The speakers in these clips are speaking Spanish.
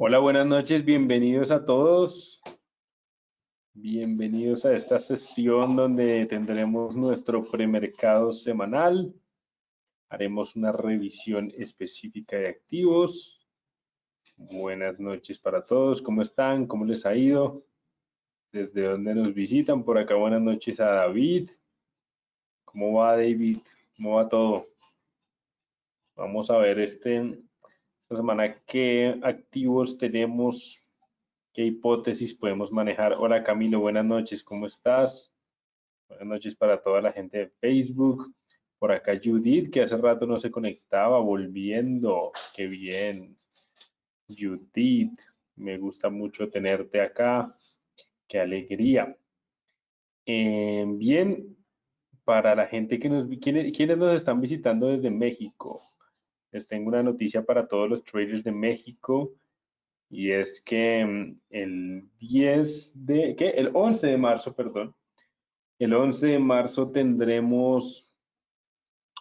Hola, buenas noches, bienvenidos a todos. Bienvenidos a esta sesión donde tendremos nuestro premercado semanal. Haremos una revisión específica de activos. Buenas noches para todos, ¿cómo están? ¿Cómo les ha ido? ¿Desde dónde nos visitan? Por acá buenas noches a David. ¿Cómo va David? ¿Cómo va todo? Vamos a ver este, esta semana qué activos tenemos ¿Qué hipótesis podemos manejar? Hola Camilo, buenas noches, ¿cómo estás? Buenas noches para toda la gente de Facebook. Por acá Judith, que hace rato no se conectaba, volviendo. Qué bien. Judith, me gusta mucho tenerte acá. Qué alegría. Eh, bien, para la gente que nos... ¿quiénes, nos están visitando desde México? Les tengo una noticia para todos los traders de México y es que mm, el 10 de, ¿qué? El 11 de marzo, perdón, el 11 de marzo tendremos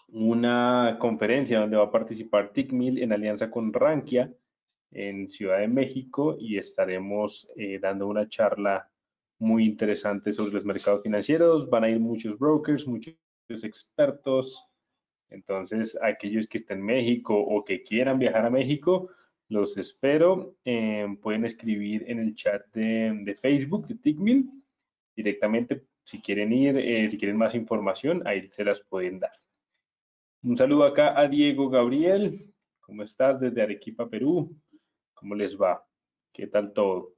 una conferencia donde va a participar TICMIL en alianza con Rankia en Ciudad de México y estaremos eh, dando una charla muy interesante sobre los mercados financieros. Van a ir muchos brokers, muchos expertos. Entonces, aquellos que estén en México o que quieran viajar a México, los espero. Eh, pueden escribir en el chat de, Facebook de TICMIL directamente si quieren ir, eh, si quieren más información, ahí se las pueden dar. Un saludo acá a Diego Gabriel. ¿Cómo estás desde Arequipa, Perú? ¿Cómo les va? ¿Qué tal todo?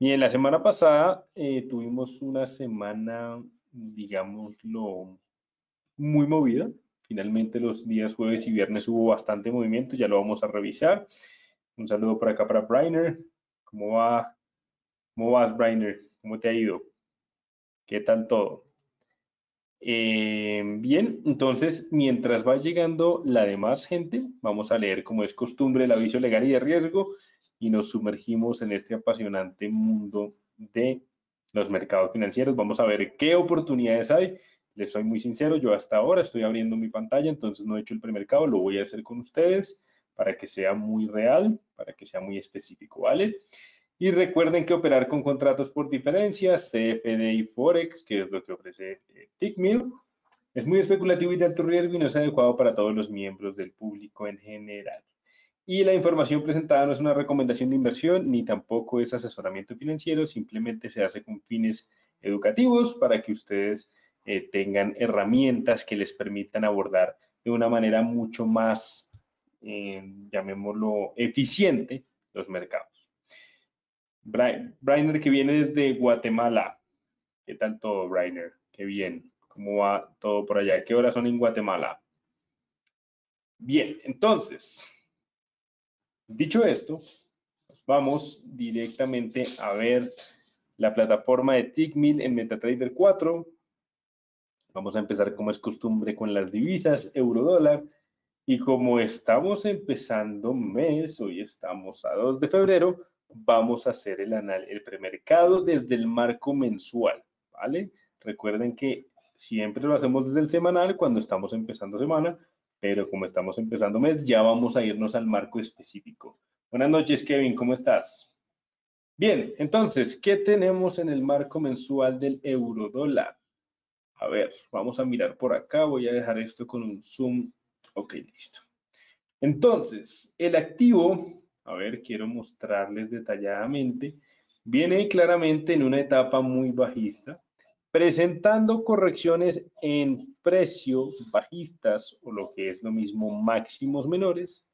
Bien, la semana pasada eh, tuvimos una semana, digámoslo, muy movida. Finalmente los días jueves y viernes hubo bastante movimiento, ya lo vamos a revisar. Un saludo por acá para Brainer. ¿Cómo va? ¿Cómo vas, Brainer? ¿Cómo te ha ido? ¿Qué tal todo? Eh, bien, entonces, mientras va llegando la demás gente, vamos a leer, como es costumbre, el aviso legal y de riesgo y nos sumergimos en este apasionante mundo de los mercados financieros. Vamos a ver qué oportunidades hay. Les soy muy sincero, yo hasta ahora estoy abriendo mi pantalla, entonces no he hecho el premercado, lo voy a hacer con ustedes para que sea muy real, para que sea muy específico, ¿vale? Y recuerden que operar con contratos por diferencias, CFD y Forex, que es lo que ofrece eh, TickMill, es muy especulativo y de alto riesgo y no es adecuado para todos los miembros del público en general. Y la información presentada no es una recomendación de inversión ni tampoco es asesoramiento financiero, simplemente se hace con fines educativos para que ustedes eh, tengan herramientas que les permitan abordar de una manera mucho más eh, llamémoslo, eficiente los mercados. Brainer que viene desde Guatemala. ¿Qué tal todo, Brainer? Qué bien. ¿Cómo va todo por allá? ¿Qué horas son en Guatemala? Bien, entonces, dicho esto, vamos directamente a ver la plataforma de Tickmill en MetaTrader 4. Vamos a empezar como es costumbre con las divisas, euro dólar. Y como estamos empezando mes, hoy estamos a 2 de febrero, vamos a hacer el, el premercado desde el marco mensual, ¿vale? Recuerden que siempre lo hacemos desde el semanal cuando estamos empezando semana, pero como estamos empezando mes, ya vamos a irnos al marco específico. Buenas noches, Kevin, ¿cómo estás? Bien, entonces, ¿qué tenemos en el marco mensual del euro dólar? A ver, vamos a mirar por acá, voy a dejar esto con un zoom Ok, listo. Entonces, el activo, a ver, quiero mostrarles detalladamente, viene claramente en una etapa muy bajista, presentando correcciones en precio bajistas o lo que es lo mismo máximos menores.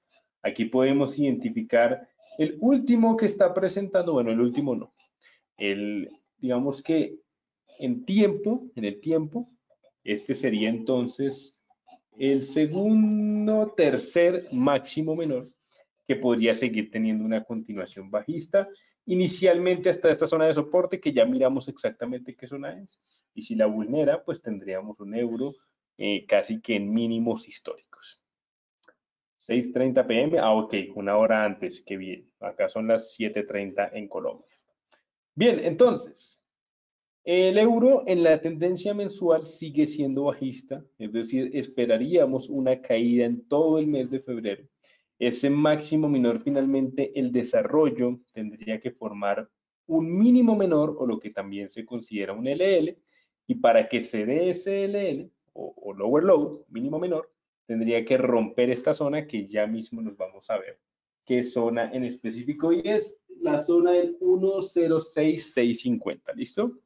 Aquí podemos identificar el último que está presentando, bueno, el último no. El, digamos que en tiempo, en el tiempo, este sería entonces el segundo, tercer máximo menor que podría seguir teniendo una continuación bajista inicialmente hasta esta zona de soporte que ya miramos exactamente qué zona es. Y si la vulnera pues tendríamos un euro eh, casi que en mínimos históricos. 6.30 pm, ah ok, una hora antes, qué bien, acá son las 7.30 en Colombia. Bien, entonces, el euro en la tendencia mensual sigue siendo bajista, es decir, esperaríamos una caída en todo el mes de febrero. Ese máximo menor finalmente el desarrollo tendría que formar un mínimo menor o lo que también se considera un LL y para que se dé ese LL o, lower low, mínimo menor, tendría que romper esta zona que ya mismo nos vamos a ver qué zona en específico y es la zona del 106650, ¿listo?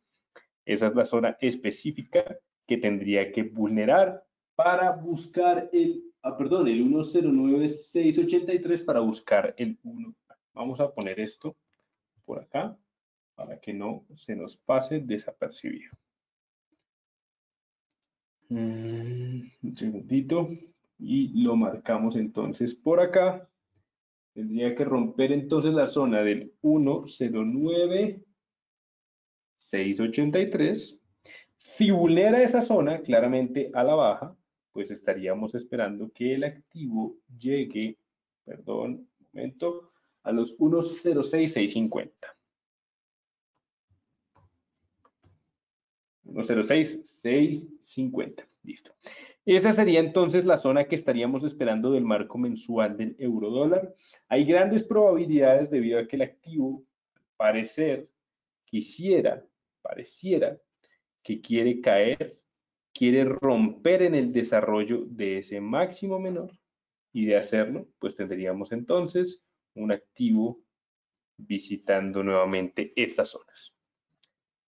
Esa es la zona específica que tendría que vulnerar para buscar el, ah, perdón, el 109683 para buscar el 1. Vamos a poner esto por acá para que no se nos pase desapercibido. Mm, un segundito y lo marcamos entonces por acá. Tendría que romper entonces la zona del 109 683. Si vulnera esa zona claramente a la baja, pues estaríamos esperando que el activo llegue, perdón, un momento, a los 106,650. 106,650. Listo. Esa sería entonces la zona que estaríamos esperando del marco mensual del euro dólar. Hay grandes probabilidades debido a que el activo, al parecer, quisiera pareciera que quiere caer, quiere romper en el desarrollo de ese máximo menor y de hacerlo, pues tendríamos entonces un activo visitando nuevamente estas zonas.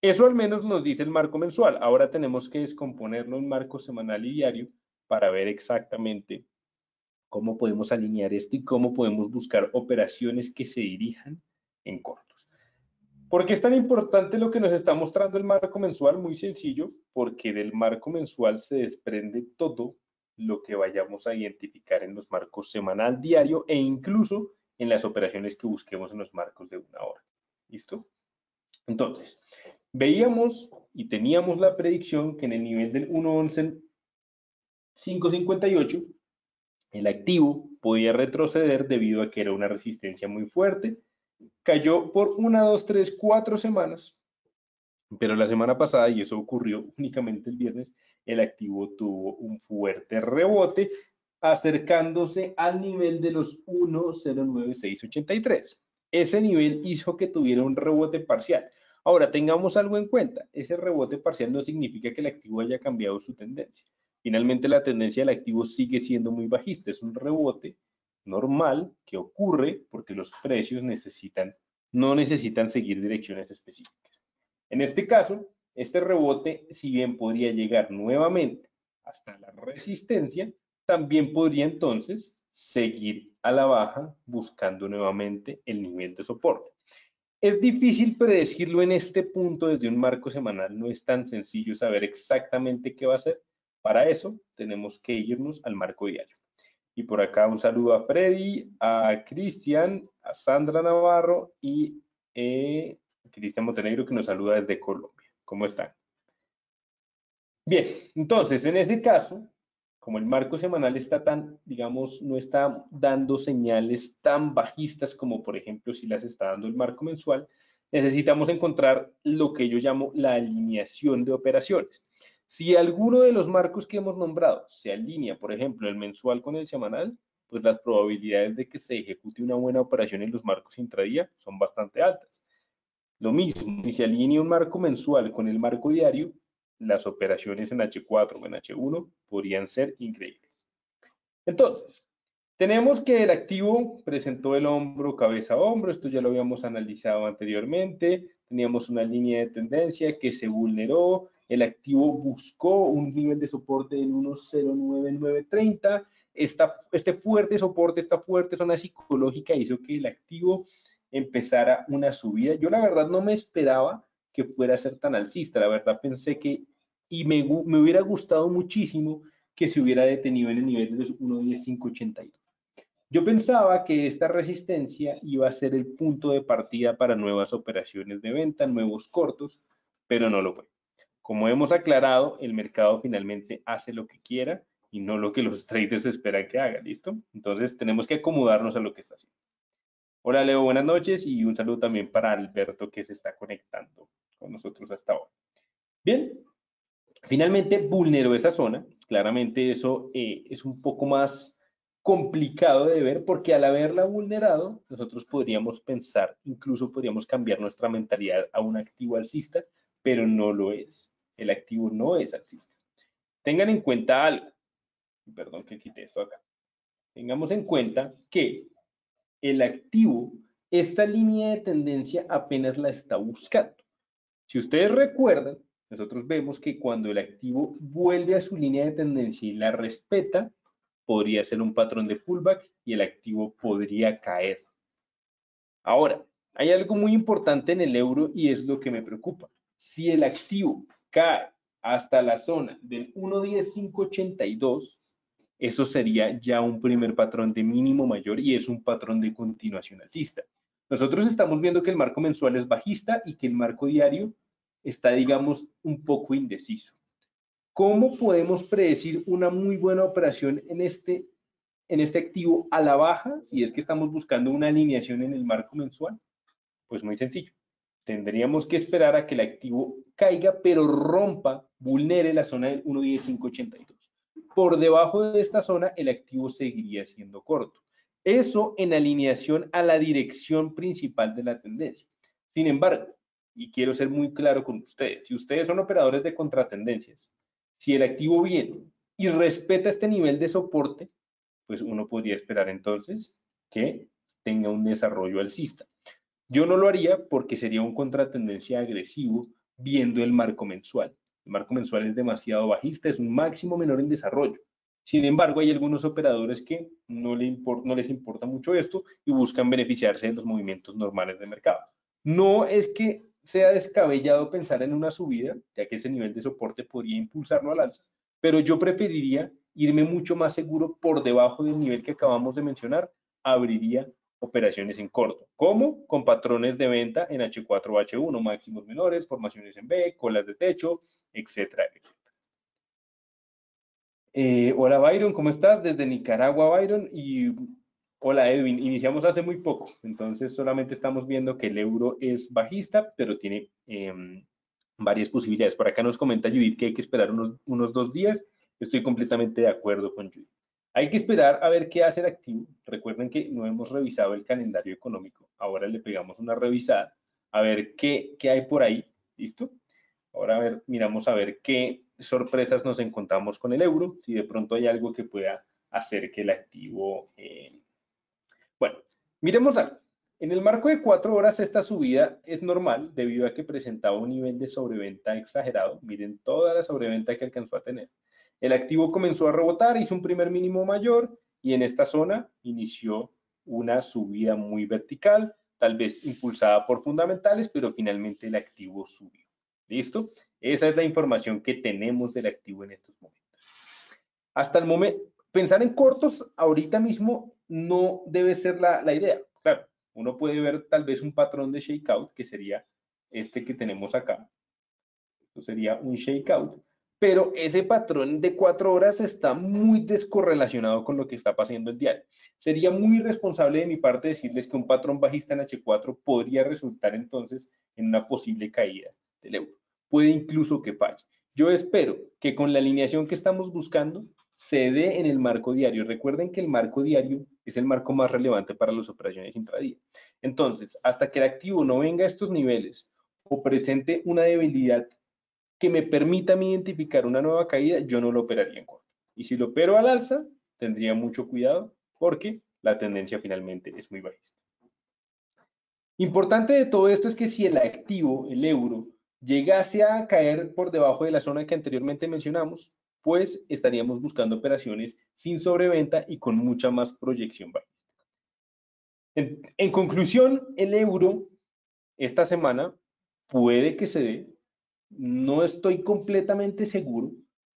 Eso al menos nos dice el marco mensual. Ahora tenemos que descomponerlo en marco semanal y diario para ver exactamente cómo podemos alinear esto y cómo podemos buscar operaciones que se dirijan en corto. ¿Por qué es tan importante lo que nos está mostrando el marco mensual? Muy sencillo, porque del marco mensual se desprende todo lo que vayamos a identificar en los marcos semanal, diario e incluso en las operaciones que busquemos en los marcos de una hora. ¿Listo? Entonces, veíamos y teníamos la predicción que en el nivel del 1.11.558 el activo podía retroceder debido a que era una resistencia muy fuerte cayó por una, dos, tres, cuatro semanas, pero la semana pasada, y eso ocurrió únicamente el viernes, el activo tuvo un fuerte rebote acercándose al nivel de los 1.09683. Ese nivel hizo que tuviera un rebote parcial. Ahora, tengamos algo en cuenta. Ese rebote parcial no significa que el activo haya cambiado su tendencia. Finalmente, la tendencia del activo sigue siendo muy bajista. Es un rebote normal que ocurre porque los precios necesitan, no necesitan seguir direcciones específicas. En este caso, este rebote, si bien podría llegar nuevamente hasta la resistencia, también podría entonces seguir a la baja buscando nuevamente el nivel de soporte. Es difícil predecirlo en este punto desde un marco semanal, no es tan sencillo saber exactamente qué va a hacer. Para eso tenemos que irnos al marco diario. Y por acá un saludo a Freddy, a Cristian, a Sandra Navarro y eh, Cristian Montenegro que nos saluda desde Colombia. ¿Cómo están? Bien, entonces en este caso, como el marco semanal está tan, digamos, no está dando señales tan bajistas como por ejemplo si las está dando el marco mensual, necesitamos encontrar lo que yo llamo la alineación de operaciones. Si alguno de los marcos que hemos nombrado se alinea, por ejemplo, el mensual con el semanal, pues las probabilidades de que se ejecute una buena operación en los marcos intradía son bastante altas. Lo mismo, si se alinea un marco mensual con el marco diario, las operaciones en H4 o en H1 podrían ser increíbles. Entonces, tenemos que el activo presentó el hombro, cabeza, hombro, esto ya lo habíamos analizado anteriormente, teníamos una línea de tendencia que se vulneró, el activo buscó un nivel de soporte en 1.09930. este fuerte soporte, esta fuerte zona psicológica hizo que el activo empezara una subida. Yo la verdad no me esperaba que fuera a ser tan alcista. La verdad pensé que, y me, hubiera gustado muchísimo que se hubiera detenido en el nivel de los 1.10582. Yo pensaba que esta resistencia iba a ser el punto de partida para nuevas operaciones de venta, nuevos cortos, pero no lo fue. Como hemos aclarado, el mercado finalmente hace lo que quiera y no lo que los traders esperan que haga, ¿listo? Entonces tenemos que acomodarnos a lo que está haciendo. Hola Leo, buenas noches y un saludo también para Alberto que se está conectando con nosotros hasta ahora. Bien, finalmente vulneró esa zona. Claramente eso eh, es un poco más complicado de ver porque al haberla vulnerado, nosotros podríamos pensar, incluso podríamos cambiar nuestra mentalidad a un activo alcista, pero no lo es. El activo no es alcista. Tengan en cuenta algo. Perdón que quité esto acá. Tengamos en cuenta que el activo, esta línea de tendencia apenas la está buscando. Si ustedes recuerdan, nosotros vemos que cuando el activo vuelve a su línea de tendencia y la respeta, podría ser un patrón de pullback y el activo podría caer. Ahora, hay algo muy importante en el euro y es lo que me preocupa. Si el activo cae hasta la zona del 1.10582, eso sería ya un primer patrón de mínimo mayor y es un patrón de continuación alcista. Nosotros estamos viendo que el marco mensual es bajista y que el marco diario está, digamos, un poco indeciso. ¿Cómo podemos predecir una muy buena operación en este, en este activo a la baja si es que estamos buscando una alineación en el marco mensual? Pues muy sencillo. Tendríamos que esperar a que el activo caiga, pero rompa, vulnere la zona del 1.10582. Por debajo de esta zona, el activo seguiría siendo corto. Eso en alineación a la dirección principal de la tendencia. Sin embargo, y quiero ser muy claro con ustedes, si ustedes son operadores de contratendencias si el activo viene y respeta este nivel de soporte, pues uno podría esperar entonces que tenga un desarrollo alcista. Yo no lo haría porque sería un contratendencia agresivo viendo el marco mensual. El marco mensual es demasiado bajista, es un máximo menor en desarrollo. Sin embargo, hay algunos operadores que no, les importa mucho esto y buscan beneficiarse de los movimientos normales de mercado. No es que sea descabellado pensar en una subida, ya que ese nivel de soporte podría impulsarlo al alza, pero yo preferiría irme mucho más seguro por debajo del nivel que acabamos de mencionar, abriría operaciones en corto. ¿Cómo? Con patrones de venta en H4 o H1, máximos menores, formaciones en B, colas de techo, etcétera, etcétera. Eh, hola Byron, ¿cómo estás? Desde Nicaragua, Byron, y Hola Edwin, iniciamos hace muy poco, entonces solamente estamos viendo que el euro es bajista, pero tiene em, varias posibilidades. Por acá nos comenta Judith que hay que esperar unos, unos dos días. Estoy completamente de acuerdo con Judith. Hay que esperar a ver qué hace el activo. Recuerden que no hemos revisado el calendario económico. Ahora le pegamos una revisada a ver qué, qué hay por ahí. ¿Listo? Ahora a ver, miramos a ver qué sorpresas nos encontramos con el euro, si de pronto hay algo que pueda hacer que el activo eh, bueno, miremos algo. En el marco de cuatro horas, esta subida es normal debido a que presentaba un nivel de sobreventa exagerado. Miren toda la sobreventa que alcanzó a tener. El activo comenzó a rebotar, hizo un primer mínimo mayor y en esta zona inició una subida muy vertical, tal vez impulsada por fundamentales, pero finalmente el activo subió. ¿Listo? Esa es la información que tenemos del activo en estos momentos. Hasta el momento, pensar en cortos ahorita mismo no debe ser la, idea. Claro, uno puede ver tal vez un patrón de shakeout, que sería este que tenemos acá. Esto sería un shakeout. Pero ese patrón de cuatro horas está muy descorrelacionado con lo que está pasando el diario. Sería muy irresponsable de mi parte decirles que un patrón bajista en H4 podría resultar entonces en una posible caída del euro. Puede incluso que falle. Yo espero que con la alineación que estamos buscando se dé en el marco diario. Recuerden que el marco diario es el marco más relevante para las operaciones intradía. Entonces, hasta que el activo no venga a estos niveles o presente una debilidad que me permita identificar una nueva caída, yo no lo operaría en corto. Y si lo opero al alza, tendría mucho cuidado porque la tendencia finalmente es muy bajista. Importante de todo esto es que si el activo, el euro, llegase a caer por debajo de la zona que anteriormente mencionamos, pues estaríamos buscando operaciones sin sobreventa y con mucha más proyección bajista. En, conclusión, el euro esta semana puede que se dé, no estoy completamente seguro,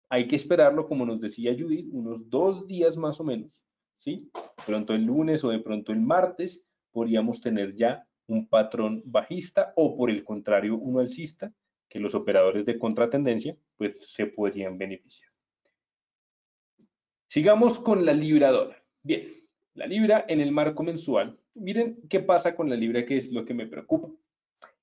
hay que esperarlo, como nos decía Judith, unos dos días más o menos, ¿sí? Pronto el lunes o de pronto el martes podríamos tener ya un patrón bajista o por el contrario uno alcista que los operadores de contratendencia pues se podrían beneficiar. Sigamos con la libra dólar. Bien, la libra en el marco mensual Miren qué pasa con la libra, que es lo que me preocupa.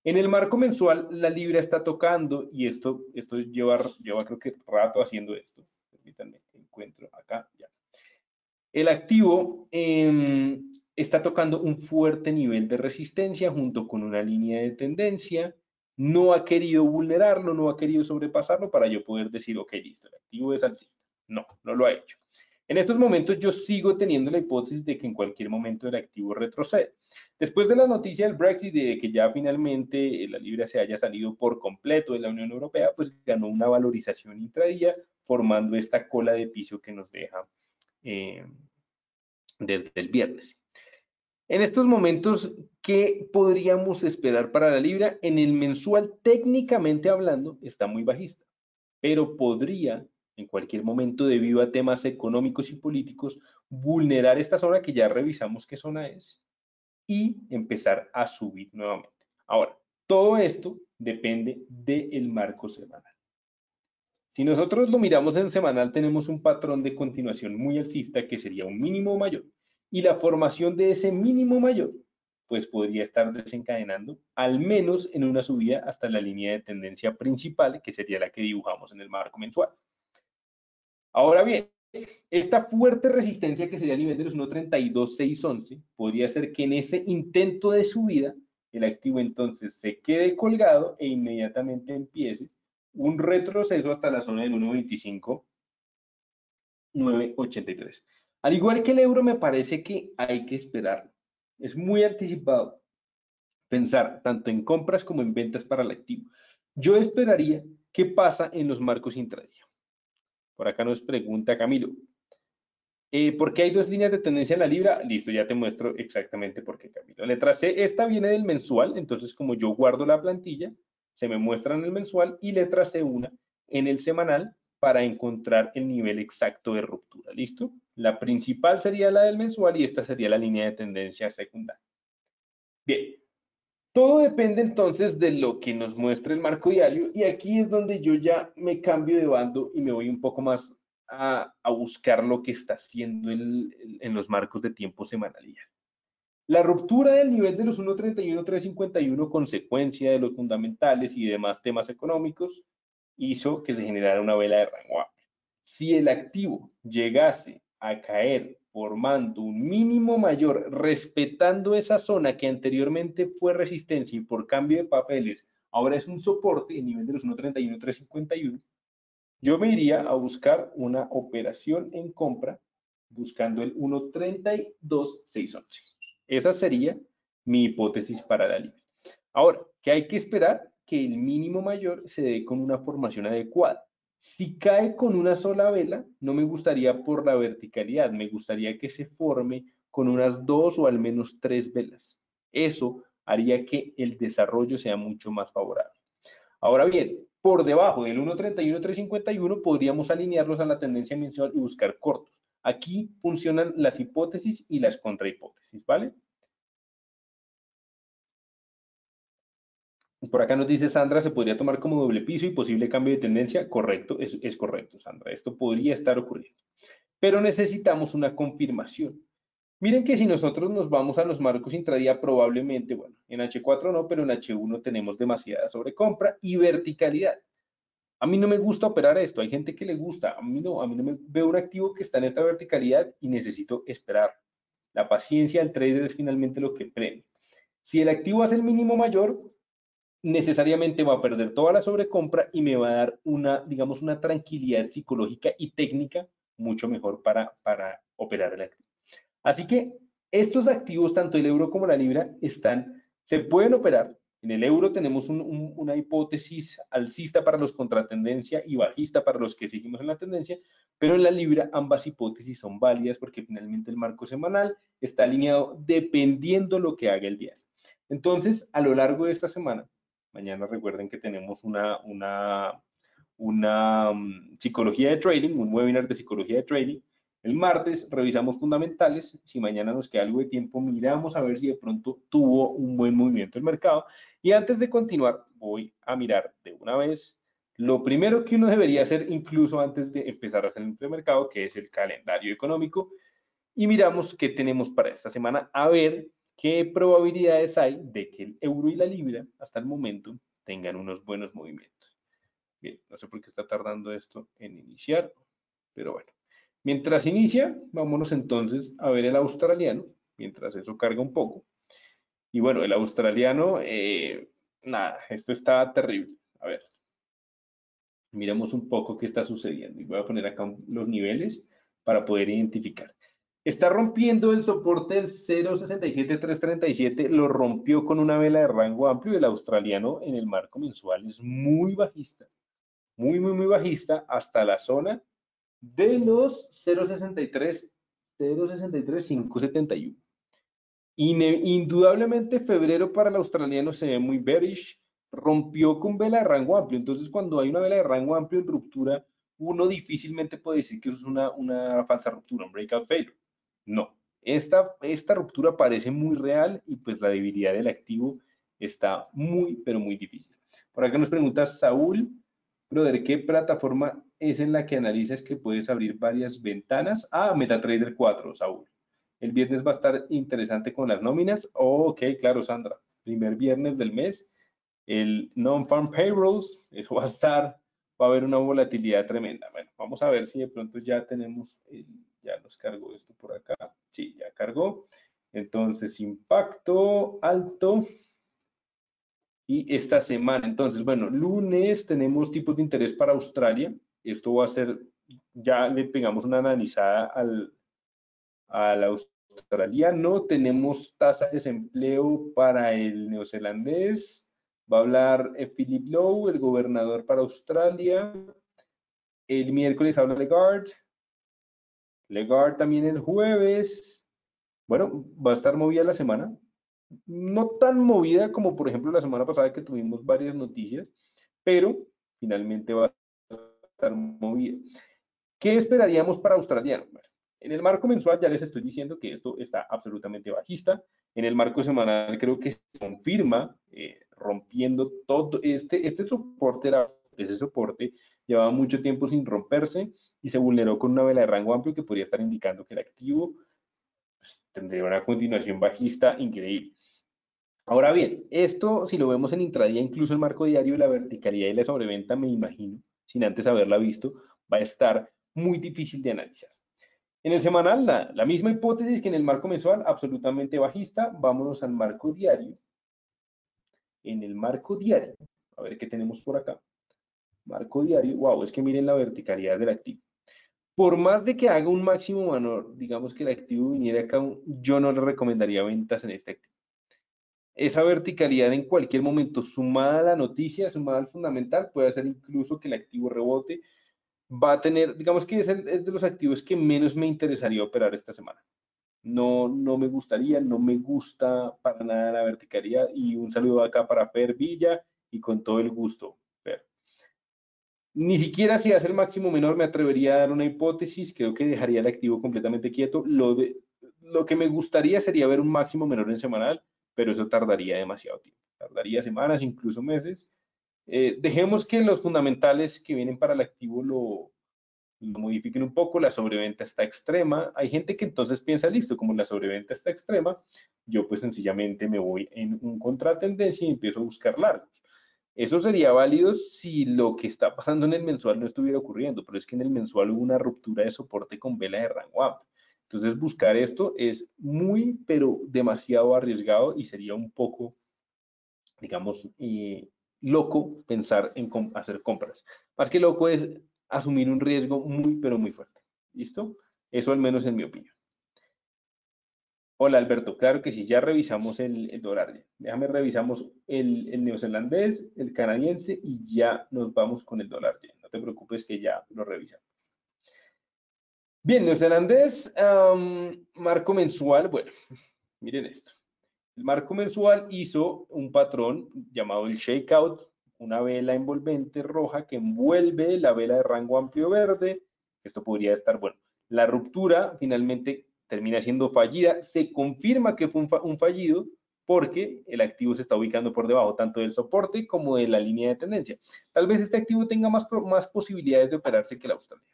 En el marco mensual, la libra está tocando, y esto, esto lleva, lleva creo que rato haciendo esto. Permítanme, encuentro acá. El activo em, está tocando un fuerte nivel de resistencia junto con una línea de tendencia. No ha querido vulnerarlo, no ha querido sobrepasarlo para yo poder decir, ok, listo, el activo es alcista. No, no lo ha hecho. En estos momentos yo sigo teniendo la hipótesis de que en cualquier momento el activo retrocede. Después de la noticia del Brexit de que ya finalmente la libra se haya salido por completo de la Unión Europea, pues ganó una valorización intradía formando esta cola de piso que nos deja eh, desde el viernes. En estos momentos, ¿qué podríamos esperar para la libra? En el mensual, técnicamente hablando, está muy bajista, pero podría en cualquier momento debido a temas económicos y políticos, vulnerar esta zona que ya revisamos qué zona es y empezar a subir nuevamente. Ahora, todo esto depende del marco semanal. Si nosotros lo miramos en semanal, tenemos un patrón de continuación muy alcista que sería un mínimo mayor y la formación de ese mínimo mayor pues podría estar desencadenando al menos en una subida hasta la línea de tendencia principal, que sería la que dibujamos en el marco mensual. Ahora bien, esta fuerte resistencia que sería a nivel de los 1.32.611 podría ser que en ese intento de subida el activo entonces se quede colgado e inmediatamente empiece un retroceso hasta la zona del 1.25.983. Al igual que el euro, me parece que hay que esperar. Es muy anticipado pensar tanto en compras como en ventas para el activo. Yo esperaría qué pasa en los marcos intradía. Por acá nos pregunta Camilo. Eh, ¿Por qué hay dos líneas de tendencia en la libra? Listo, ya te muestro exactamente por qué, Camilo. Letra C, esta viene del mensual, entonces como yo guardo la plantilla, se me muestra en el mensual y letra C una en el semanal para encontrar el nivel exacto de ruptura. ¿Listo? La principal sería la del mensual y esta sería la línea de tendencia secundaria. Bien, todo depende entonces de lo que nos muestre el marco diario y aquí es donde yo ya me cambio de bando y me voy un poco más a, buscar lo que está haciendo en los marcos de tiempo semanal. La ruptura del nivel de los 1.31-351, consecuencia de los fundamentales y demás temas económicos, hizo que se generara una vela de rango. Si el activo llegase a caer formando un mínimo mayor, respetando esa zona que anteriormente fue resistencia y por cambio de papeles ahora es un soporte en nivel de los 1.31-351, yo me iría a buscar una operación en compra buscando el 1.32-611. Esa sería mi hipótesis para la libre. Ahora, ¿qué hay que esperar? Que el mínimo mayor se dé con una formación adecuada. Si cae con una sola vela, no me gustaría por la verticalidad, me gustaría que se forme con unas dos o al menos tres velas. Eso haría que el desarrollo sea mucho más favorable. Ahora bien, por debajo del 1.31-351 podríamos alinearlos a la tendencia mensual y buscar cortos. Aquí funcionan las hipótesis y las contrahipótesis, ¿vale? Por acá nos dice Sandra, ¿se podría tomar como doble piso y posible cambio de tendencia? Correcto, es, correcto, Sandra. Esto podría estar ocurriendo. Pero necesitamos una confirmación. Miren que si nosotros nos vamos a los marcos intradía, probablemente, bueno, en H4 no, pero en H1 tenemos demasiada sobrecompra y verticalidad. A mí no me gusta operar esto, hay gente que le gusta, a mí no, a mí no me veo un activo que está en esta verticalidad y necesito esperar. La paciencia del trader es finalmente lo que premia. Si el activo hace el mínimo mayor, necesariamente va a perder toda la sobrecompra y me va a dar una, digamos, una tranquilidad psicológica y técnica mucho mejor para, para operar el activo. Así que estos activos, tanto el euro como la libra, están, se pueden operar. En el euro tenemos una hipótesis alcista para los contratendencia y bajista para los que seguimos en la tendencia, pero en la libra ambas hipótesis son válidas porque finalmente el marco semanal está alineado dependiendo lo que haga el diario. Entonces, a lo largo de esta semana, Mañana recuerden que tenemos una, una, una mm, psicología de trading, un webinar de psicología de trading. El martes revisamos fundamentales. Si mañana nos queda algo de tiempo, miramos a ver si de pronto tuvo un buen movimiento el mercado. Y antes de continuar, voy a mirar de una vez lo primero que uno debería hacer, incluso antes de empezar a hacer el premercado, que es el calendario económico. Y miramos qué tenemos para esta semana, a ver ¿Qué probabilidades hay de que el euro y la libra hasta el momento tengan unos buenos movimientos? Bien, no sé por qué está tardando esto en iniciar, pero bueno. Mientras inicia, vámonos entonces a ver el australiano, mientras eso carga un poco. Y bueno, el australiano, eh, nada, esto está terrible. A ver, miremos un poco qué está sucediendo. Y voy a poner acá los niveles para poder identificar. Está rompiendo el soporte del 0.67337, lo rompió con una vela de rango amplio. El australiano en el marco mensual es muy bajista, muy, muy, muy bajista hasta la zona de los 0.63, 0.63, Indudablemente febrero para el australiano se ve muy bearish, rompió con vela de rango amplio. Entonces, cuando hay una vela de rango amplio en ruptura, uno difícilmente puede decir que eso es una, una falsa ruptura, un breakout failure. No, esta, esta ruptura parece muy real y pues la debilidad del activo está muy, pero muy difícil. Por acá nos pregunta Saúl, brother, ¿qué plataforma es en la que analizas que puedes abrir varias ventanas? Ah, MetaTrader 4, Saúl. El viernes va a estar interesante con las nóminas. ok, claro, Sandra. Primer viernes del mes. El non-farm payrolls, eso va a estar, va a haber una volatilidad tremenda. Bueno, vamos a ver si de pronto ya tenemos el ya nos cargó esto por acá. Sí, ya cargó. Entonces, impacto alto. Y esta semana, entonces, bueno, lunes tenemos tipos de interés para Australia. Esto va a ser, ya le pegamos una analizada al, al australiano. Tenemos tasa de desempleo para el neozelandés. Va a hablar eh, Philip Lowe, el gobernador para Australia. El miércoles habla Lagarde. Legar también el jueves. Bueno, va a estar movida la semana. No tan movida como por ejemplo la semana pasada que tuvimos varias noticias, pero finalmente va a estar movida. ¿Qué esperaríamos para australiano? en el marco mensual ya les estoy diciendo que esto está absolutamente bajista. En el marco semanal creo que se confirma eh, rompiendo todo este, este soporte era ese soporte llevaba mucho tiempo sin romperse y se vulneró con una vela de rango amplio que podría estar indicando que el activo pues, tendría una continuación bajista increíble. Ahora bien, esto si lo vemos en intradía, incluso el marco diario, la verticalidad y la sobreventa, me imagino, sin antes haberla visto, va a estar muy difícil de analizar. En el semanal, la, la misma hipótesis que en el marco mensual, absolutamente bajista. Vámonos al marco diario. En el marco diario, a ver qué tenemos por acá marco diario, wow, es que miren la verticalidad del activo. Por más de que haga un máximo menor, digamos que el activo viniera acá, yo no le recomendaría ventas en este activo. Esa verticalidad en cualquier momento, sumada a la noticia, sumada al fundamental, puede hacer incluso que el activo rebote. Va a tener, digamos que es, es de los activos que menos me interesaría operar esta semana. No, no me gustaría, no me gusta para nada la verticalidad. Y un saludo acá para Fer Villa y con todo el gusto. Ni siquiera si hace el máximo menor me atrevería a dar una hipótesis, creo que dejaría el activo completamente quieto. Lo, de, lo que me gustaría sería ver un máximo menor en semanal, pero eso tardaría demasiado tiempo. Tardaría semanas, incluso meses. Eh, dejemos que los fundamentales que vienen para el activo lo, lo modifiquen un poco, la sobreventa está extrema. Hay gente que entonces piensa, listo, como la sobreventa está extrema, yo pues sencillamente me voy en un contratendencia y empiezo a buscar largos. Eso sería válido si lo que está pasando en el mensual no estuviera ocurriendo, pero es que en el mensual hubo una ruptura de soporte con vela de rango amplio. Entonces, buscar esto es muy, pero demasiado arriesgado y sería un poco, digamos, eh, loco pensar en hacer compras. Más que loco es asumir un riesgo muy, pero muy fuerte. ¿Listo? Eso al menos en mi opinión. Hola Alberto, claro que sí, ya revisamos el, dólar. Déjame revisamos el, neozelandés, el canadiense y ya nos vamos con el dólar. No te preocupes que ya lo revisamos. Bien, neozelandés, marco mensual, bueno, miren esto. El marco mensual hizo un patrón llamado el shakeout, una vela envolvente roja que envuelve la vela de rango amplio verde. Esto podría estar, bueno, la ruptura finalmente termina siendo fallida, se confirma que fue un, fallido porque el activo se está ubicando por debajo tanto del soporte como de la línea de tendencia. Tal vez este activo tenga más, más posibilidades de operarse que el australiano.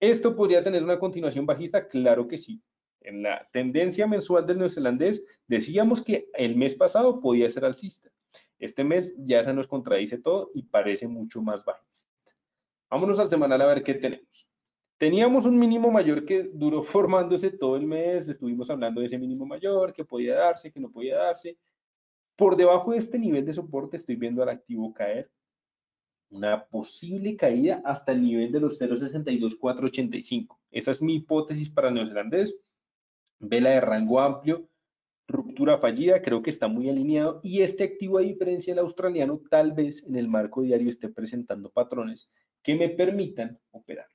¿Esto podría tener una continuación bajista? Claro que sí. En la tendencia mensual del neozelandés decíamos que el mes pasado podía ser alcista. Este mes ya se nos contradice todo y parece mucho más bajista. Vámonos al semanal a ver qué tenemos. Teníamos un mínimo mayor que duró formándose todo el mes, estuvimos hablando de ese mínimo mayor, que podía darse, que no podía darse. Por debajo de este nivel de soporte estoy viendo al activo caer una posible caída hasta el nivel de los 0.62485. Esa es mi hipótesis para el neozelandés. Vela de rango amplio, ruptura fallida, creo que está muy alineado y este activo a diferencia del australiano tal vez en el marco diario esté presentando patrones que me permitan operar.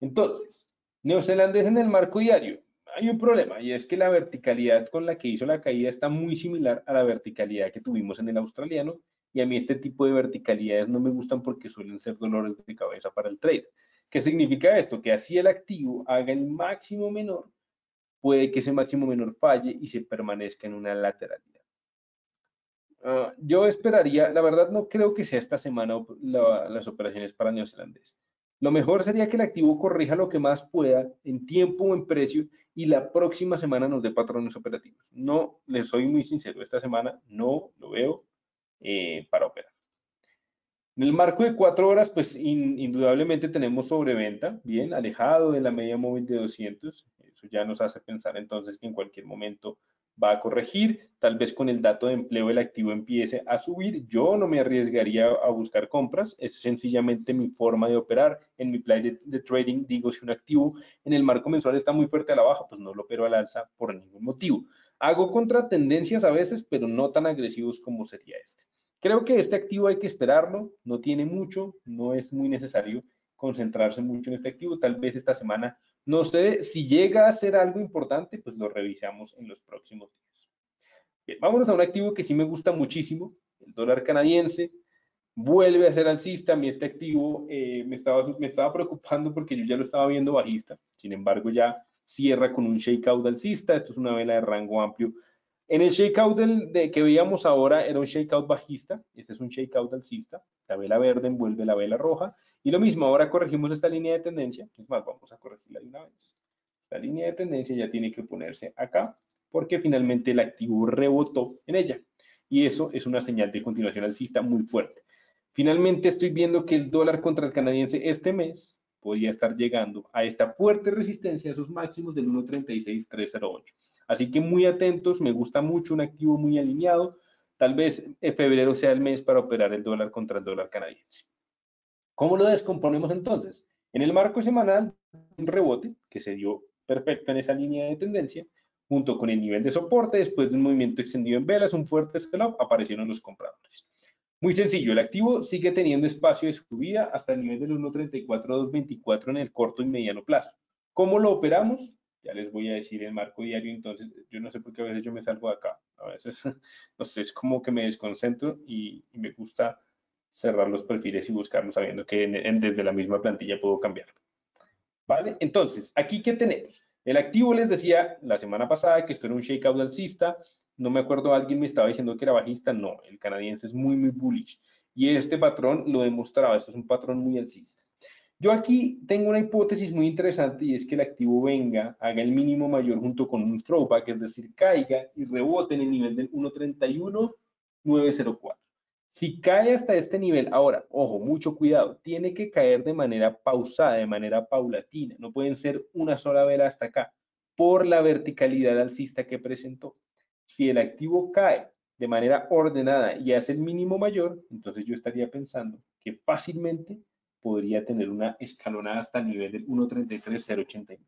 Entonces, neozelandés en el marco diario, hay un problema y es que la verticalidad con la que hizo la caída está muy similar a la verticalidad que tuvimos en el australiano y a mí este tipo de verticalidades no me gustan porque suelen ser dolores de cabeza para el trader. ¿Qué significa esto? Que así el activo haga el máximo menor, puede que ese máximo menor falle y se permanezca en una lateralidad. Ah, yo esperaría, la verdad no creo que sea esta semana las operaciones para neozelandés. Lo mejor sería que el activo corrija lo que más pueda en tiempo o en precio y la próxima semana nos dé patrones operativos. No, les soy muy sincero, esta semana no lo veo eh, para operar. En el marco de cuatro horas, pues indudablemente tenemos sobreventa, bien, alejado de la media móvil de 200. Eso ya nos hace pensar entonces que en cualquier momento va a corregir, tal vez con el dato de empleo el activo empiece a subir. Yo no me arriesgaría a buscar compras, es sencillamente mi forma de operar. En mi plan de, trading digo, si un activo en el marco mensual está muy fuerte a la baja, pues no lo opero al alza por ningún motivo. Hago contratendencias a veces, pero no tan agresivos como sería este. Creo que este activo hay que esperarlo, no tiene mucho, no es muy necesario concentrarse mucho en este activo. Tal vez esta semana no sé si llega a ser algo importante, pues lo revisamos en los próximos días. Bien, vámonos a un activo que sí me gusta muchísimo, el dólar canadiense. Vuelve a ser alcista, a mí este activo eh, me, estaba, me estaba preocupando porque yo ya lo estaba viendo bajista, sin embargo ya cierra con un shakeout alcista, esto es una vela de rango amplio. En el shakeout del, de, que veíamos ahora era un shakeout bajista, este es un shakeout alcista, la vela verde envuelve la vela roja, y lo mismo, ahora corregimos esta línea de tendencia, es más, vamos a corregirla de una vez. Esta línea de tendencia ya tiene que ponerse acá, porque finalmente el activo rebotó en ella. Y eso es una señal de continuación alcista muy fuerte. Finalmente estoy viendo que el dólar contra el canadiense este mes podría estar llegando a esta fuerte resistencia, a sus máximos del 1.36308. Así que muy atentos, me gusta mucho un activo muy alineado. Tal vez en febrero sea el mes para operar el dólar contra el dólar canadiense. ¿Cómo lo descomponemos entonces? En el marco semanal, un rebote que se dio perfecto en esa línea de tendencia, junto con el nivel de soporte, después de un movimiento extendido en velas, un fuerte sell-off, aparecieron los compradores. Muy sencillo, el activo sigue teniendo espacio de subida hasta el nivel del 1.34-224 en el corto y mediano plazo. ¿Cómo lo operamos? Ya les voy a decir el marco diario, entonces yo no sé por qué a veces yo me salgo de acá, a veces, no sé, es como que me desconcentro y me gusta cerrar los perfiles y buscarlos sabiendo que desde la misma plantilla puedo cambiarlo. ¿Vale? Entonces, aquí ¿qué tenemos? El activo les decía la semana pasada que esto era un shakeout alcista. No me acuerdo, alguien me estaba diciendo que era bajista. No, el canadiense es muy, muy bullish. Y este patrón lo demostraba. Esto es un patrón muy alcista. Yo aquí tengo una hipótesis muy interesante y es que el activo venga, haga el mínimo mayor junto con un throwback, es decir, caiga y rebote en el nivel del 1.31.904. Si cae hasta este nivel, ahora, ojo, mucho cuidado, tiene que caer de manera pausada, de manera paulatina, no pueden ser una sola vela hasta acá, por la verticalidad alcista que presentó. Si el activo cae de manera ordenada y hace el mínimo mayor, entonces yo estaría pensando que fácilmente podría tener una escalonada hasta el nivel del 1.33089.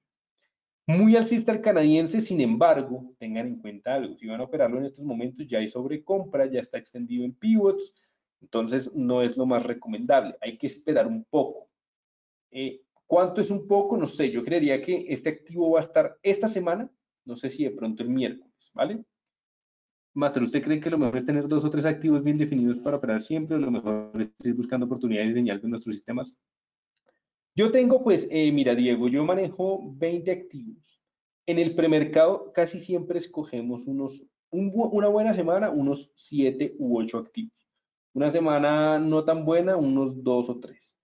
Muy alcista el canadiense, sin embargo, tengan en cuenta algo, si van a operarlo en estos momentos ya hay sobrecompra, ya está extendido en pivots, entonces no es lo más recomendable, hay que esperar un poco. Eh, ¿Cuánto es un poco? No sé, yo creería que este activo va a estar esta semana, no sé si de pronto el miércoles, ¿vale? Master, ¿usted cree que lo mejor es tener dos o tres activos bien definidos para operar siempre o lo mejor es ir buscando oportunidades de señal de nuestros sistemas? Yo tengo, pues, eh, mira, Diego, yo manejo 20 activos. En el premercado casi siempre escogemos unos, una buena semana, unos 7 u 8 activos. Una semana no tan buena, unos 2 o 3.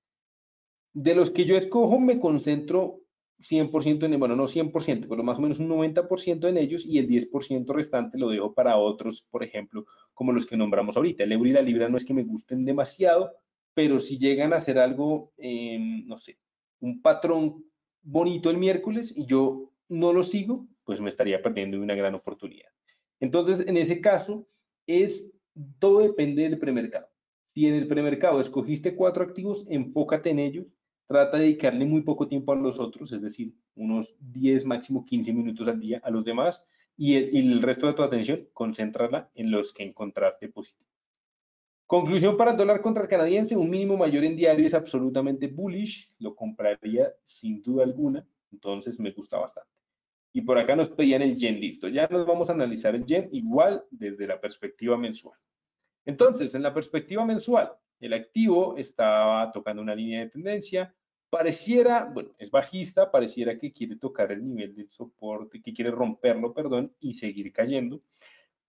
De los que yo escojo, me concentro 100% en, bueno, no 100%, pero más o menos un 90% en ellos y el 10% restante lo dejo para otros, por ejemplo, como los que nombramos ahorita. El euro y la libra no es que me gusten demasiado, pero si llegan a hacer algo, no sé, un patrón bonito el miércoles y yo no lo sigo, pues me estaría perdiendo una gran oportunidad. Entonces, en ese caso, es todo depende del premercado. Si en el premercado escogiste cuatro activos, enfócate en ellos, trata de dedicarle muy poco tiempo a los otros, es decir, unos 10, máximo 15 minutos al día a los demás y el, resto de tu atención, concéntrala en los que encontraste positivo. Conclusión para el dólar contra el canadiense, un mínimo mayor en diario es absolutamente bullish, lo compraría sin duda alguna, entonces me gusta bastante. Y por acá nos pedían el yen, listo. Ya nos vamos a analizar el yen igual desde la perspectiva mensual. Entonces, en la perspectiva mensual, el activo estaba tocando una línea de tendencia, pareciera, bueno, es bajista, pareciera que quiere tocar el nivel del soporte, que quiere romperlo, perdón, y seguir cayendo.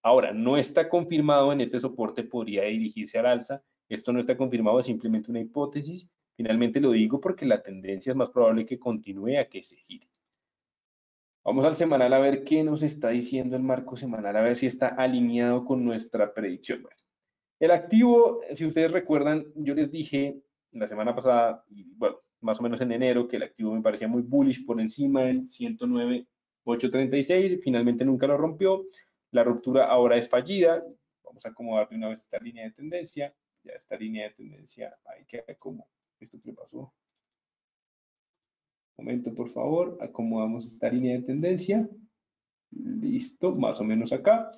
Ahora, no está confirmado en este soporte, podría dirigirse al alza. Esto no está confirmado, es simplemente una hipótesis. Finalmente lo digo porque la tendencia es más probable que continúe a que se gire. Vamos al semanal a ver qué nos está diciendo el marco semanal, a ver si está alineado con nuestra predicción. El activo, si ustedes recuerdan, yo les dije la semana pasada, bueno, más o menos en enero, que el activo me parecía muy bullish por encima del 109.836, finalmente nunca lo rompió, la ruptura ahora es fallida, vamos a acomodar de una vez esta línea de tendencia, ya esta línea de tendencia, hay que como, esto que pasó, momento por favor, acomodamos esta línea de tendencia, listo, más o menos acá,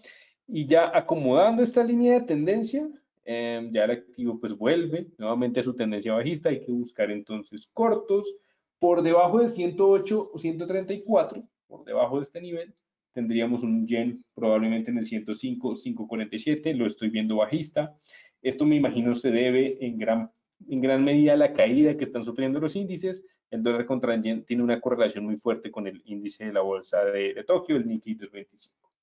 y ya acomodando esta línea de tendencia, em, ya el activo pues vuelve nuevamente a su tendencia bajista. Hay que buscar entonces cortos por debajo de 108 o 134, por debajo de este nivel, tendríamos un yen probablemente en el 105, 547, lo estoy viendo bajista. Esto me imagino se debe en gran, en gran medida a la caída que están sufriendo los índices. El dólar contra el yen tiene una correlación muy fuerte con el índice de la bolsa de, de Tokio, el Nikkei 225.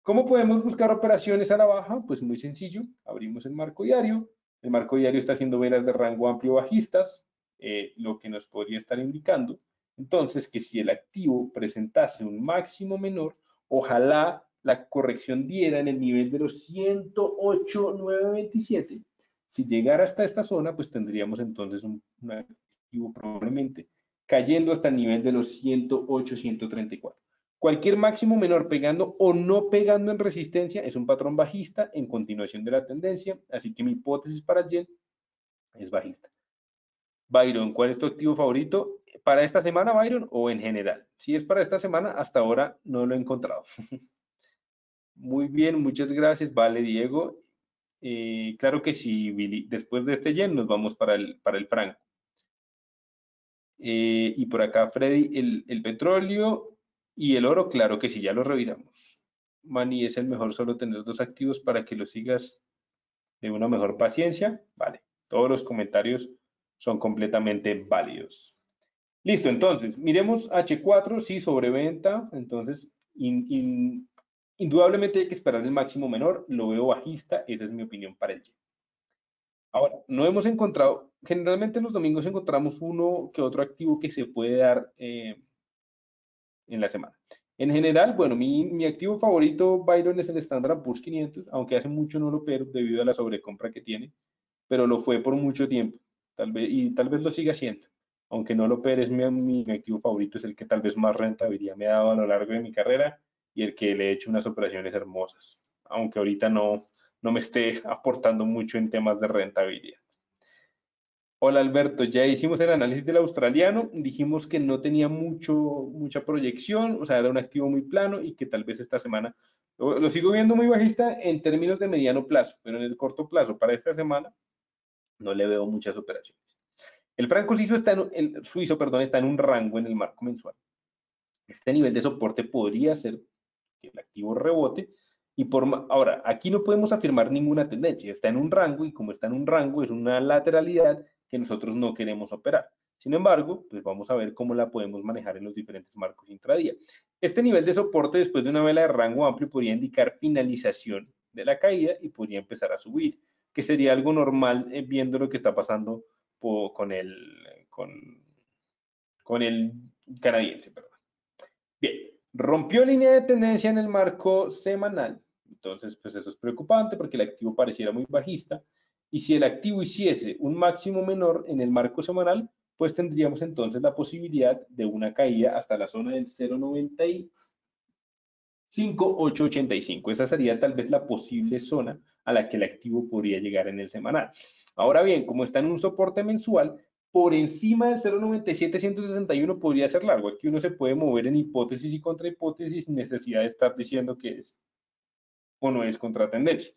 ¿Cómo podemos buscar operaciones a la baja? Pues muy sencillo, abrimos el marco diario. El marco diario está haciendo velas de rango amplio bajistas, eh, lo que nos podría estar indicando entonces que si el activo presentase un máximo menor, ojalá la corrección diera en el nivel de los 108,927. Si llegara hasta esta zona, pues tendríamos entonces un, activo probablemente cayendo hasta el nivel de los 108,134. Cualquier máximo menor pegando o no pegando en resistencia es un patrón bajista en continuación de la tendencia, así que mi hipótesis para yen es bajista. Byron, ¿cuál es tu activo favorito para esta semana, Byron, o en general? Si es para esta semana, hasta ahora no lo he encontrado. Muy bien, muchas gracias. Vale, Diego. Eh, claro que sí, Billy. Después de este yen nos vamos para el, para el franco. Eh, y por acá, Freddy, el, el petróleo y el oro, claro que sí, ya lo revisamos. Mani, es el mejor solo tener dos activos para que lo sigas de una mejor paciencia. Vale, todos los comentarios son completamente válidos. Listo, entonces, miremos H4, sí, sobreventa. Entonces, indudablemente hay que esperar el máximo menor. Lo veo bajista, esa es mi opinión para el Ahora, no hemos encontrado, generalmente los domingos encontramos uno que otro activo que se puede dar eh, en la semana. En general, bueno, mi, activo favorito, Byron, es el Standard Poor's 500, aunque hace mucho no lo opero debido a la sobrecompra que tiene, pero lo fue por mucho tiempo, tal vez, y tal vez lo siga haciendo. Aunque no lo opere, es mi, activo favorito, es el que tal vez más rentabilidad me ha dado a lo largo de mi carrera y el que le he hecho unas operaciones hermosas, aunque ahorita no, no me esté aportando mucho en temas de rentabilidad. Hola Alberto, ya hicimos el análisis del australiano, dijimos que no tenía mucho, mucha proyección, o sea, era un activo muy plano y que tal vez esta semana lo, sigo viendo muy bajista en términos de mediano plazo, pero en el corto plazo, para esta semana, no le veo muchas operaciones. El franco suizo está en, el suizo, perdón, está en un rango en el marco mensual. Este nivel de soporte podría ser que el activo rebote, y por ahora, aquí no podemos afirmar ninguna tendencia, está en un rango y como está en un rango es una lateralidad que nosotros no queremos operar. Sin embargo, pues vamos a ver cómo la podemos manejar en los diferentes marcos intradía. Este nivel de soporte después de una vela de rango amplio podría indicar finalización de la caída y podría empezar a subir, que sería algo normal eh, viendo lo que está pasando con el, con, con el canadiense, perdón. Bien, rompió línea de tendencia en el marco semanal. Entonces, pues eso es preocupante porque el activo pareciera muy bajista. Y si el activo hiciese un máximo menor en el marco semanal, pues tendríamos entonces la posibilidad de una caída hasta la zona del 0.95885. Esa sería tal vez la posible zona a la que el activo podría llegar en el semanal. Ahora bien, como está en un soporte mensual, por encima del 0.97161 podría ser largo. Aquí uno se puede mover en hipótesis y contrahipótesis sin necesidad de estar diciendo que es o no es contratendencia.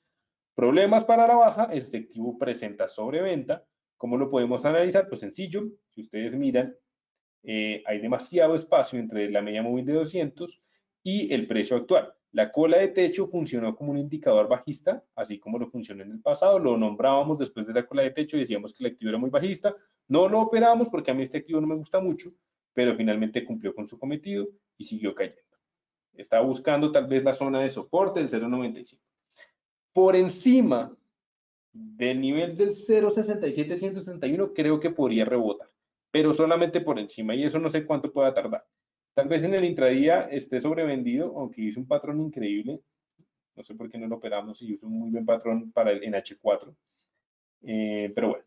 Problemas para la baja, este activo presenta sobreventa. ¿Cómo lo podemos analizar? Pues sencillo, si ustedes miran, eh, hay demasiado espacio entre la media móvil de 200 y el precio actual. La cola de techo funcionó como un indicador bajista, así como lo funcionó en el pasado. Lo nombrábamos después de la cola de techo y decíamos que el activo era muy bajista. No lo operamos porque a mí este activo no me gusta mucho, pero finalmente cumplió con su cometido y siguió cayendo. Estaba buscando tal vez la zona de soporte del 0.95. Por encima del nivel del 0.67161 creo que podría rebotar, pero solamente por encima y eso no sé cuánto pueda tardar. Tal vez en el intradía esté sobrevendido, aunque hizo un patrón increíble. No sé por qué no lo operamos y hizo un muy buen patrón para el en H4. Eh, pero bueno.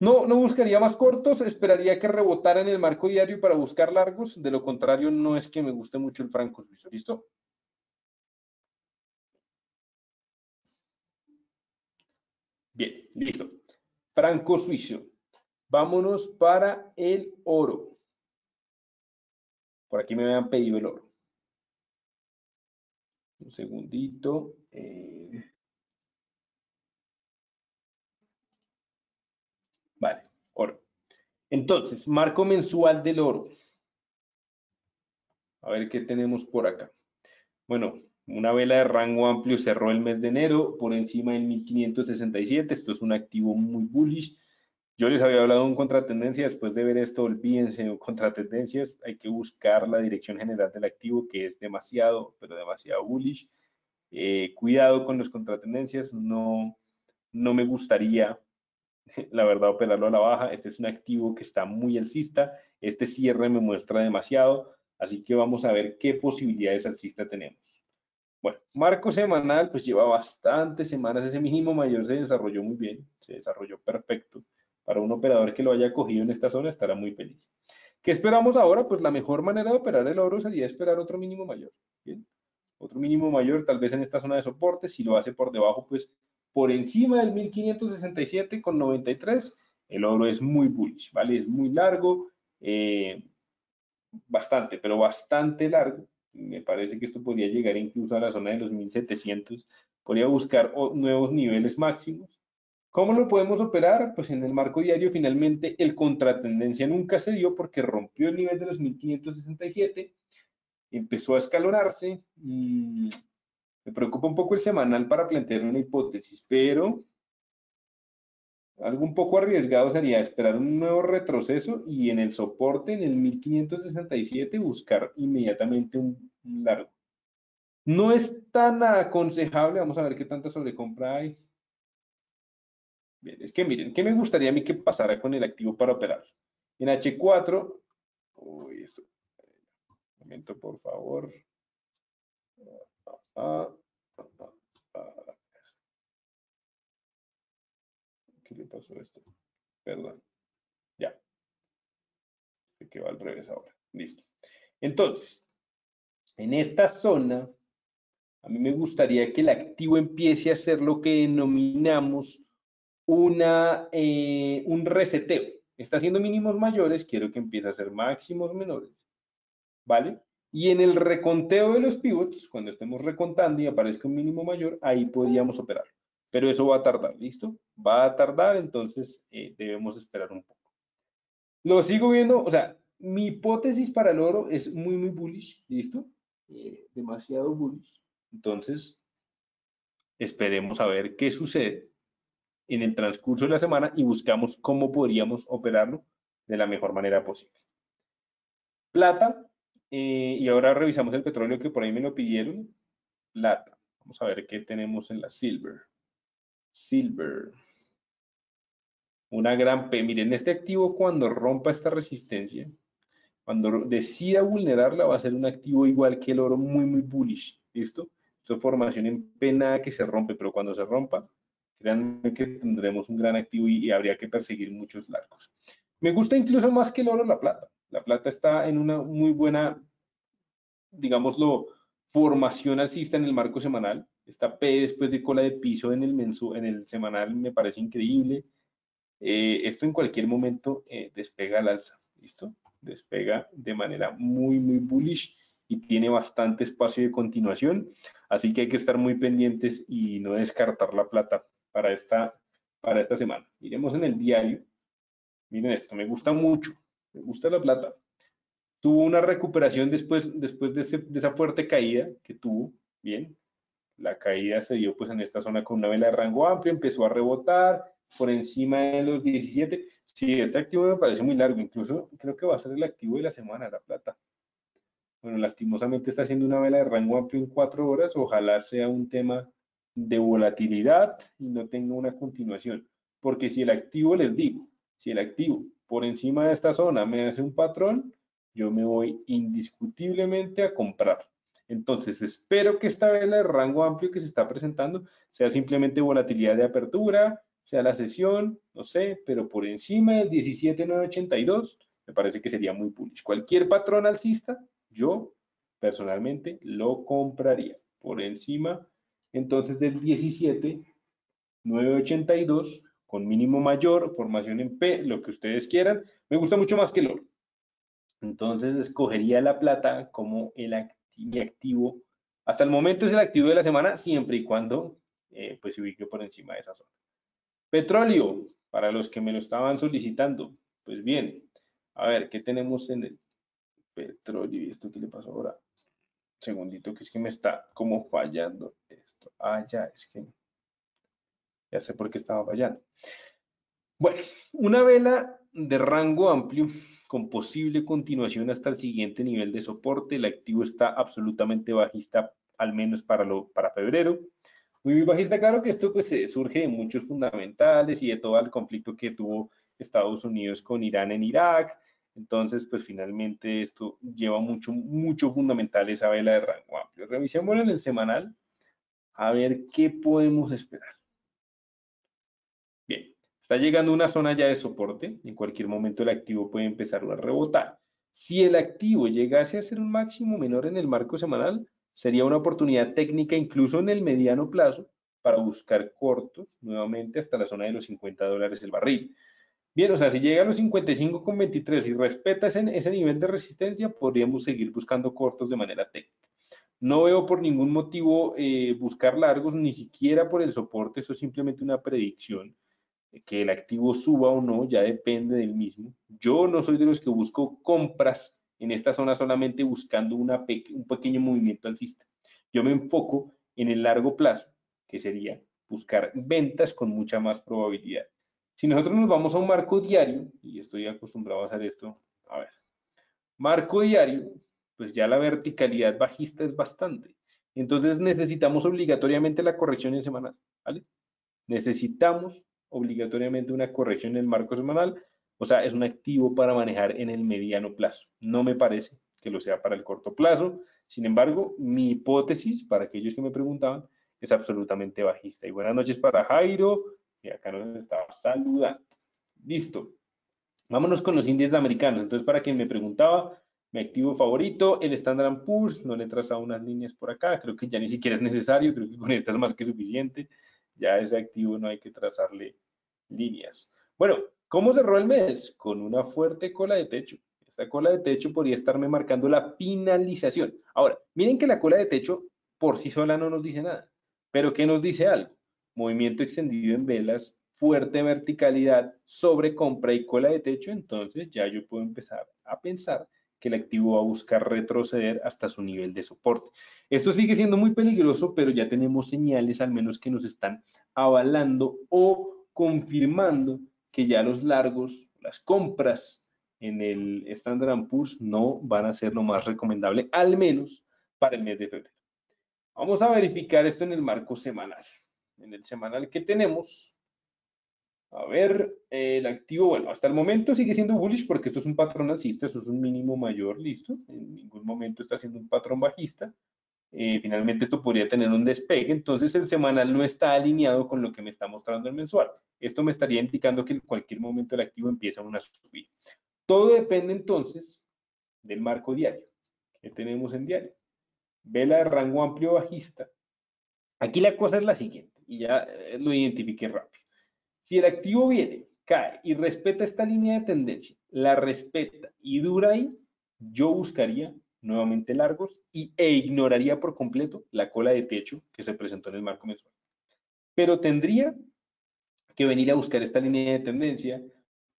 No, no buscaría más cortos, esperaría que rebotara en el marco diario para buscar largos. De lo contrario, no es que me guste mucho el franco suizo. ¿Listo? Bien, listo. Franco suizo. Vámonos para el oro. Por aquí me habían pedido el oro. Un segundito. Eh. Vale, oro. Entonces, marco mensual del oro. A ver qué tenemos por acá. Bueno, una vela de rango amplio cerró el mes de enero por encima del 1567. Esto es un activo muy bullish. Yo les había hablado de un contratendencia, después de ver esto, olvídense de contratendencias, hay que buscar la dirección general del activo, que es demasiado, pero demasiado bullish. Eh, cuidado con los contratendencias, no, no me gustaría, la verdad, operarlo a la baja. Este es un activo que está muy alcista, este cierre me muestra demasiado, así que vamos a ver qué posibilidades alcista tenemos. Bueno, marco semanal, pues lleva bastantes semanas, ese mínimo mayor se desarrolló muy bien, se desarrolló perfecto para un operador que lo haya cogido en esta zona estará muy feliz. ¿Qué esperamos ahora? Pues la mejor manera de operar el oro sería esperar otro mínimo mayor. Otro mínimo mayor, tal vez en esta zona de soporte, si lo hace por debajo, pues por encima del 1567 con 93, el oro es muy bullish, ¿vale? Es muy largo, eh, bastante, pero bastante largo. Me parece que esto podría llegar incluso a la zona de los 1700. Podría buscar nuevos niveles máximos ¿Cómo lo podemos operar? Pues en el marco diario finalmente el contratendencia nunca se dio porque rompió el nivel de los 1567, empezó a escalonarse. Me preocupa un poco el semanal para plantear una hipótesis, pero algo un poco arriesgado sería esperar un nuevo retroceso y en el soporte en el 1567 buscar inmediatamente un largo. No es tan aconsejable, vamos a ver qué tanta sobrecompra hay. Bien, es que miren, ¿qué me gustaría a mí que pasara con el activo para operar? En H4, uy, esto, un momento por favor. ¿Qué le pasó a esto? Perdón. Ya. Que va al revés ahora. Listo. Entonces, en esta zona, a mí me gustaría que el activo empiece a hacer lo que denominamos una, eh, un reseteo. Está haciendo mínimos mayores, quiero que empiece a hacer máximos menores. ¿Vale? Y en el reconteo de los pivots, cuando estemos recontando y aparezca un mínimo mayor, ahí podríamos operar. Pero eso va a tardar, ¿listo? Va a tardar, entonces eh, debemos esperar un poco. Lo sigo viendo, o sea, mi hipótesis para el oro es muy, muy bullish, ¿listo? Eh, demasiado bullish. Entonces, esperemos a ver qué sucede en el transcurso de la semana y buscamos cómo podríamos operarlo de la mejor manera posible. Plata, eh, y ahora revisamos el petróleo que por ahí me lo pidieron. Plata, vamos a ver qué tenemos en la silver. Silver. Una gran P. Miren, este activo cuando rompa esta resistencia, cuando decida vulnerarla va a ser un activo igual que el oro muy, muy bullish. ¿Listo? Esto es formación en pena que se rompe, pero cuando se rompa, créanme que tendremos un gran activo y, habría que perseguir muchos largos. Me gusta incluso más que el oro la plata. La plata está en una muy buena, digámoslo, formación alcista en el marco semanal. Esta P después de cola de piso en el, mensu, en el semanal me parece increíble. Eh, esto en cualquier momento eh, despega al alza, ¿listo? Despega de manera muy, muy bullish y tiene bastante espacio de continuación, así que hay que estar muy pendientes y no descartar la plata para esta, para esta semana. Miremos en el diario. Miren esto, me gusta mucho, me gusta la plata. Tuvo una recuperación después, después de, de esa fuerte caída que tuvo, bien. La caída se dio pues en esta zona con una vela de rango amplio, empezó a rebotar por encima de los 17. Sí, este activo me parece muy largo, incluso creo que va a ser el activo de la semana, la plata. Bueno, lastimosamente está haciendo una vela de rango amplio en cuatro horas, ojalá sea un tema de volatilidad y no tenga una continuación. Porque si el activo, les digo, si el activo por encima de esta zona me hace un patrón, yo me voy indiscutiblemente a comprar. Entonces, espero que esta vela de rango amplio que se está presentando sea simplemente volatilidad de apertura, sea la sesión, no sé, pero por encima del 17,982 me parece que sería muy bullish. Cualquier patrón alcista, yo personalmente lo compraría por encima entonces del 17, 982 con mínimo mayor, formación en P, lo que ustedes quieran. Me gusta mucho más que el oro. Entonces escogería la plata como el activo. Hasta el momento es el activo de la semana, siempre y cuando eh, pues se ubique por encima de esa zona. Petróleo, para los que me lo estaban solicitando. Pues bien, a ver, ¿qué tenemos en el petróleo? ¿Y esto qué le pasó ahora? Segundito, que es que me está como fallando esto. Ah, ya, es que ya sé por qué estaba fallando. Bueno, una vela de rango amplio con posible continuación hasta el siguiente nivel de soporte. El activo está absolutamente bajista, al menos para, lo, para febrero. Muy bajista, claro que esto pues surge de muchos fundamentales y de todo el conflicto que tuvo Estados Unidos con Irán en Irak, entonces, pues finalmente esto lleva mucho, mucho fundamental esa vela de rango amplio. Revisémoslo en el semanal a ver qué podemos esperar. Bien, está llegando una zona ya de soporte. En cualquier momento el activo puede empezar a rebotar. Si el activo llegase a ser un máximo menor en el marco semanal, sería una oportunidad técnica incluso en el mediano plazo para buscar cortos nuevamente hasta la zona de los 50 dólares el barril. Bien, o sea, si llega a los 55,23 y respeta ese, nivel de resistencia, podríamos seguir buscando cortos de manera técnica. No veo por ningún motivo eh, buscar largos, ni siquiera por el soporte, eso es simplemente una predicción. Que el activo suba o no ya depende del mismo. Yo no soy de los que busco compras en esta zona solamente buscando un pequeño movimiento alcista. Yo me enfoco en el largo plazo, que sería buscar ventas con mucha más probabilidad. Si nosotros nos vamos a un marco diario, y estoy acostumbrado a hacer esto, a ver, marco diario, pues ya la verticalidad bajista es bastante. Entonces necesitamos obligatoriamente la corrección en semanas, ¿vale? Necesitamos obligatoriamente una corrección en el marco semanal, o sea, es un activo para manejar en el mediano plazo. No me parece que lo sea para el corto plazo. Sin embargo, mi hipótesis, para aquellos que me preguntaban, es absolutamente bajista. Y buenas noches para Jairo, y acá nos estaba saludando. Listo. Vámonos con los índices americanos. Entonces, para quien me preguntaba, mi activo favorito, el Standard Poor's, no le he trazado unas líneas por acá, creo que ya ni siquiera es necesario, creo que con esta es más que suficiente. Ya ese activo no hay que trazarle líneas. Bueno, ¿cómo cerró el mes? Con una fuerte cola de techo. Esta cola de techo podría estarme marcando la finalización. Ahora, miren que la cola de techo por sí sola no nos dice nada, pero ¿qué nos dice algo? Movimiento extendido en velas, fuerte verticalidad, sobre compra y cola de techo, entonces ya yo puedo empezar a pensar que el activo va a buscar retroceder hasta su nivel de soporte. Esto sigue siendo muy peligroso, pero ya tenemos señales al menos que nos están avalando o confirmando que ya los largos, las compras en el Standard Poor's no van a ser lo más recomendable, al menos para el mes de febrero. Vamos a verificar esto en el marco semanal en el semanal que tenemos, A ver, el activo, bueno, hasta el momento sigue siendo bullish porque esto es un patrón alcista, eso es un mínimo mayor, listo. En ningún momento está siendo un patrón bajista. Eh, finalmente esto podría tener un despegue, entonces el semanal no está alineado con lo que me está mostrando el mensual. Esto me estaría indicando que en cualquier momento el activo empieza una subida. Todo depende entonces del marco diario. que tenemos en diario? Vela de rango amplio bajista. Aquí la cosa es la siguiente, y ya eh, lo identifiqué rápido. Si el activo viene, cae y respeta esta línea de tendencia, la respeta y dura ahí, yo buscaría nuevamente largos y, e ignoraría por completo la cola de techo que se presentó en el marco mensual. Pero tendría que venir a buscar esta línea de tendencia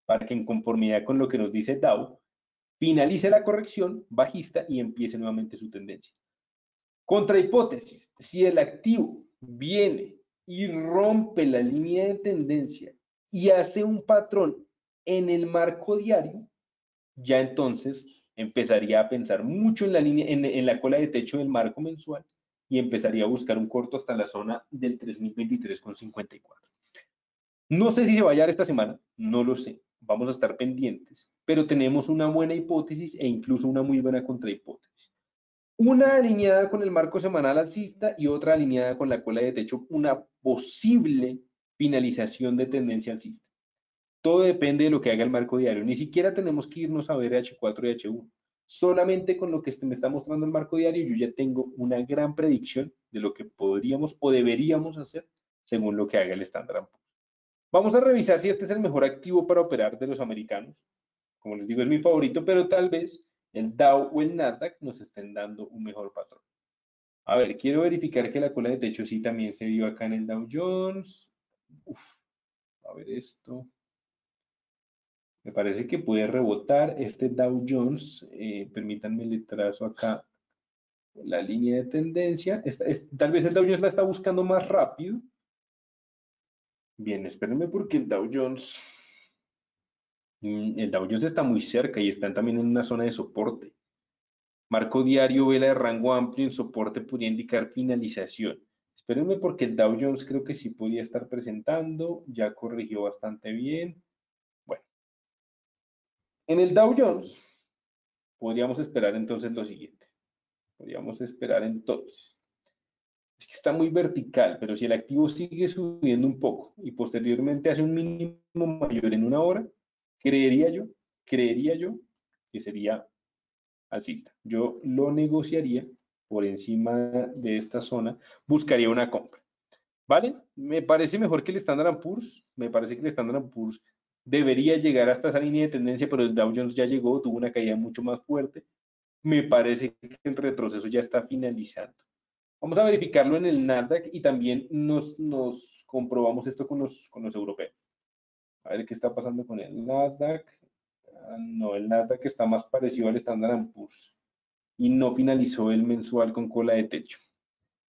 para que en conformidad con lo que nos dice Dow, finalice la corrección bajista y empiece nuevamente su tendencia. Contra hipótesis, si el activo viene y rompe la línea de tendencia y hace un patrón en el marco diario, ya entonces empezaría a pensar mucho en la línea, en, la cola de techo del marco mensual y empezaría a buscar un corto hasta la zona del 3023,54. No sé si se va a hallar esta semana, no lo sé, vamos a estar pendientes, pero tenemos una buena hipótesis e incluso una muy buena contrahipótesis. Una alineada con el marco semanal alcista y otra alineada con la cola de techo, una posible finalización de tendencia alcista. Todo depende de lo que haga el marco diario. Ni siquiera tenemos que irnos a ver H4 y H1. Solamente con lo que este me está mostrando el marco diario, yo ya tengo una gran predicción de lo que podríamos o deberíamos hacer según lo que haga el estándar Vamos a revisar si este es el mejor activo para operar de los americanos. Como les digo, es mi favorito, pero tal vez el Dow o el Nasdaq nos estén dando un mejor patrón. A ver, quiero verificar que la cola de techo sí también se vio acá en el Dow Jones. A ver esto. Me parece que puede rebotar este Dow Jones. Eh, permítanme le trazo acá la línea de tendencia. tal vez el Dow Jones la está buscando más rápido. Bien, espérenme porque el Dow Jones, el Dow Jones está muy cerca y están también en una zona de soporte. Marco diario, vela de rango amplio en soporte podría indicar finalización. Espérenme porque el Dow Jones creo que sí podía estar presentando, ya corrigió bastante bien. En el Dow Jones, podríamos esperar entonces lo siguiente. Podríamos esperar entonces. Está muy vertical, pero si el activo sigue subiendo un poco y posteriormente hace un mínimo mayor en una hora, creería yo, creería yo que sería alcista. Yo lo negociaría por encima de esta zona, buscaría una compra. ¿Vale? Me parece mejor que el Standard Poor's, me parece que el Standard Poor's debería llegar hasta esa línea de tendencia, pero el Dow Jones ya llegó, tuvo una caída mucho más fuerte. Me parece que el retroceso ya está finalizando. Vamos a verificarlo en el Nasdaq y también nos, nos comprobamos esto con los, con los europeos. A ver qué está pasando con el Nasdaq. Ah, no, el Nasdaq está más parecido al Standard Poor's y no finalizó el mensual con cola de techo.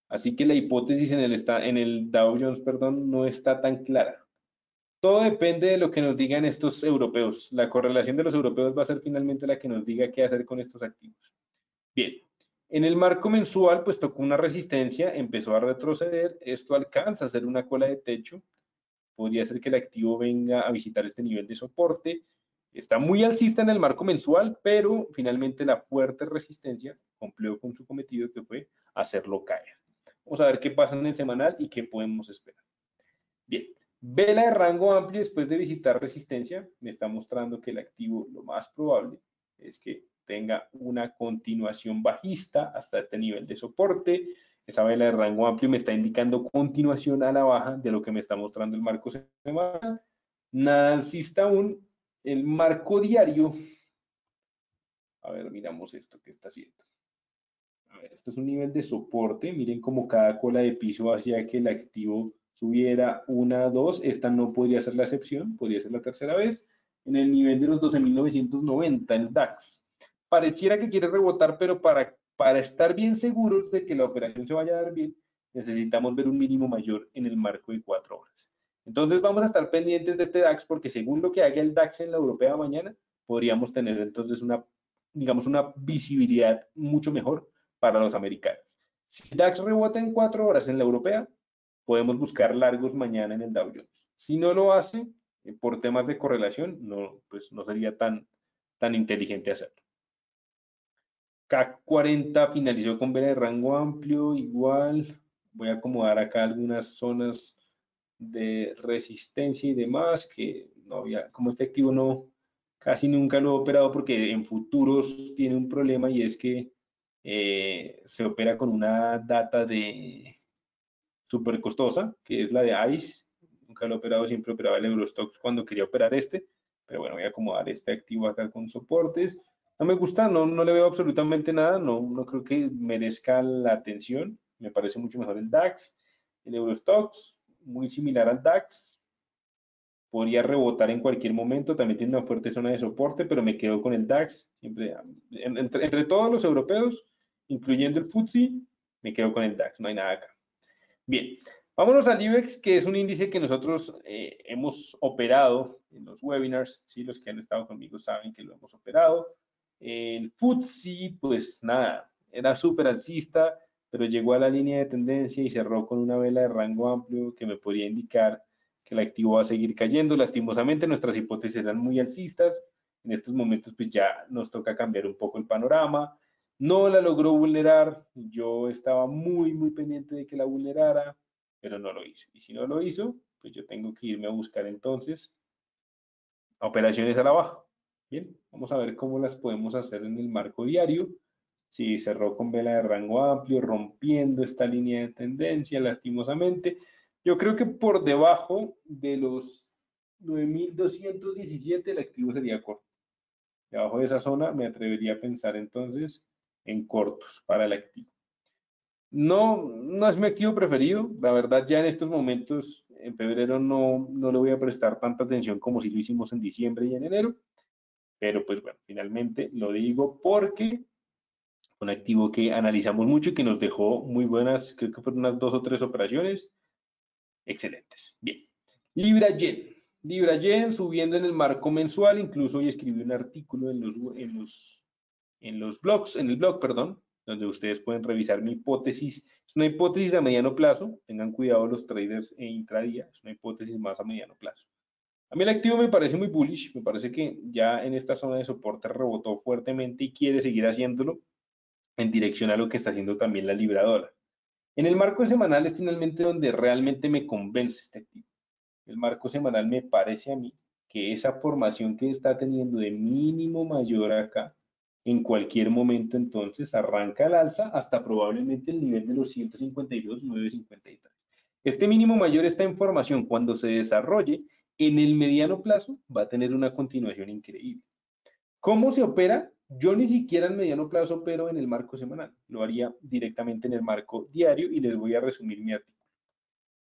Así que la hipótesis en el, en el Dow Jones perdón, no está tan clara. Todo depende de lo que nos digan estos europeos. La correlación de los europeos va a ser finalmente la que nos diga qué hacer con estos activos. Bien, en el marco mensual, pues tocó una resistencia, empezó a retroceder. Esto alcanza a ser una cola de techo. Podría ser que el activo venga a visitar este nivel de soporte. Está muy alcista en el marco mensual, pero finalmente la fuerte resistencia cumplió con su cometido que fue hacerlo caer. Vamos a ver qué pasa en el semanal y qué podemos esperar. Bien, Vela de rango amplio después de visitar resistencia me está mostrando que el activo lo más probable es que tenga una continuación bajista hasta este nivel de soporte. Esa vela de rango amplio me está indicando continuación a la baja de lo que me está mostrando el marco semanal. Nada alcista aún. El marco diario. A ver, miramos esto que está haciendo. A ver, esto es un nivel de soporte. Miren cómo cada cola de piso hacía que el activo subiera una, dos, esta no podría ser la excepción, podría ser la tercera vez, en el nivel de los 12.990, el DAX. Pareciera que quiere rebotar, pero para, para estar bien seguros de que la operación se vaya a dar bien, necesitamos ver un mínimo mayor en el marco de cuatro horas. Entonces vamos a estar pendientes de este DAX porque según lo que haga el DAX en la europea mañana, podríamos tener entonces una, digamos, una visibilidad mucho mejor para los americanos. Si DAX rebota en cuatro horas en la europea, podemos buscar largos mañana en el Dow Jones. Si no lo hace, eh, por temas de correlación, no, pues no sería tan, tan inteligente hacerlo. CAC 40 finalizó con vela de rango amplio, igual. Voy a acomodar acá algunas zonas de resistencia y demás, que no había, como este activo no, casi nunca lo he operado porque en futuros tiene un problema y es que eh, se opera con una data de súper costosa, que es la de ICE. Nunca lo he operado, siempre operaba el Eurostox cuando quería operar este. Pero bueno, voy a acomodar este activo acá con soportes. No me gusta, no, no le veo absolutamente nada, no, no creo que merezca la atención. Me parece mucho mejor el DAX, el Eurostox, muy similar al DAX. Podría rebotar en cualquier momento, también tiene una fuerte zona de soporte, pero me quedo con el DAX. Siempre, entre, todos los europeos, incluyendo el FTSE, me quedo con el DAX, no hay nada acá. Bien, vámonos al IBEX, que es un índice que nosotros eh, hemos operado en los webinars, ¿sí? los que han estado conmigo saben que lo hemos operado. El FTSE, pues nada, era súper alcista, pero llegó a la línea de tendencia y cerró con una vela de rango amplio que me podría indicar que el activo va a seguir cayendo. Lastimosamente, nuestras hipótesis eran muy alcistas. En estos momentos, pues ya nos toca cambiar un poco el panorama. No la logró vulnerar. Yo estaba muy, muy pendiente de que la vulnerara, pero no lo hizo. Y si no lo hizo, pues yo tengo que irme a buscar entonces operaciones a la baja. Bien, vamos a ver cómo las podemos hacer en el marco diario. Si cerró con vela de rango amplio, rompiendo esta línea de tendencia, lastimosamente. Yo creo que por debajo de los 9.217 el activo sería corto. Debajo de esa zona me atrevería a pensar entonces en cortos para el activo. No, no es mi activo preferido. La verdad, ya en estos momentos, en febrero, no, no le voy a prestar tanta atención como si lo hicimos en diciembre y en enero. Pero pues bueno, finalmente lo digo porque un activo que analizamos mucho y que nos dejó muy buenas, creo que fueron unas dos o tres operaciones excelentes. Bien, Libra Yen. Libra Yen subiendo en el marco mensual, incluso hoy escribí un artículo en los, en los en los blogs, en el blog, perdón, donde ustedes pueden revisar mi hipótesis. Es una hipótesis a mediano plazo, tengan cuidado los traders e intradía, es una hipótesis más a mediano plazo. A mí el activo me parece muy bullish, me parece que ya en esta zona de soporte rebotó fuertemente y quiere seguir haciéndolo en dirección a lo que está haciendo también la libradora. En el marco semanal es finalmente donde realmente me convence este activo. El marco semanal me parece a mí que esa formación que está teniendo de mínimo mayor acá en cualquier momento entonces arranca el alza hasta probablemente el nivel de los 152,953. Este mínimo mayor, esta información, cuando se desarrolle en el mediano plazo, va a tener una continuación increíble. ¿Cómo se opera? Yo ni siquiera en mediano plazo opero en el marco semanal. Lo haría directamente en el marco diario y les voy a resumir mi artículo.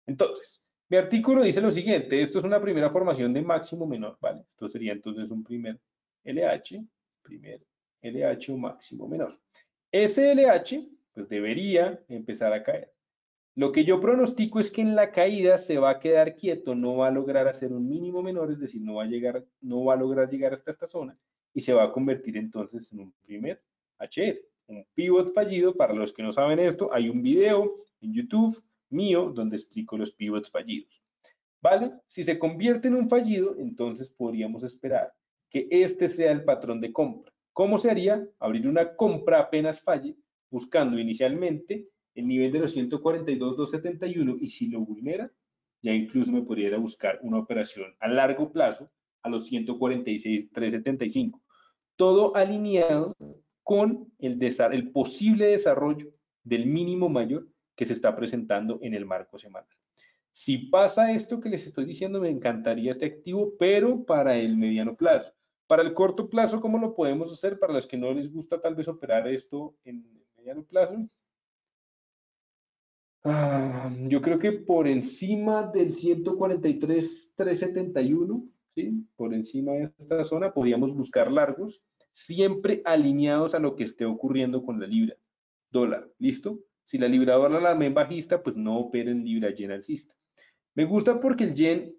Entonces, mi artículo dice lo siguiente. Esto es una primera formación de máximo menor, ¿vale? Esto sería entonces un primer LH, primer LH un máximo menor. Ese LH, pues debería empezar a caer. Lo que yo pronostico es que en la caída se va a quedar quieto, no va a lograr hacer un mínimo menor, es decir, no va a, llegar, no va a lograr llegar hasta esta zona y se va a convertir entonces en un primer HR, un pivot fallido. Para los que no saben esto, hay un video en YouTube mío donde explico los pivots fallidos. ¿Vale? Si se convierte en un fallido, entonces podríamos esperar que este sea el patrón de compra. ¿Cómo se haría? Abrir una compra apenas falle, buscando inicialmente el nivel de los 142,271 y si lo vulnera, ya incluso me podría buscar una operación a largo plazo a los 146,375. Todo alineado con el, el posible desarrollo del mínimo mayor que se está presentando en el marco semanal. Si pasa esto que les estoy diciendo, me encantaría este activo, pero para el mediano plazo. Para el corto plazo, ¿cómo lo podemos hacer? Para los que no les gusta tal vez operar esto en mediano plazo. Ah, yo creo que por encima del 143,371, ¿sí? por encima de esta zona, podríamos buscar largos, siempre alineados a lo que esté ocurriendo con la libra. Dólar, ¿listo? Si la libra dólar la ven bajista, pues no operen libra yen alcista. Me gusta porque el yen,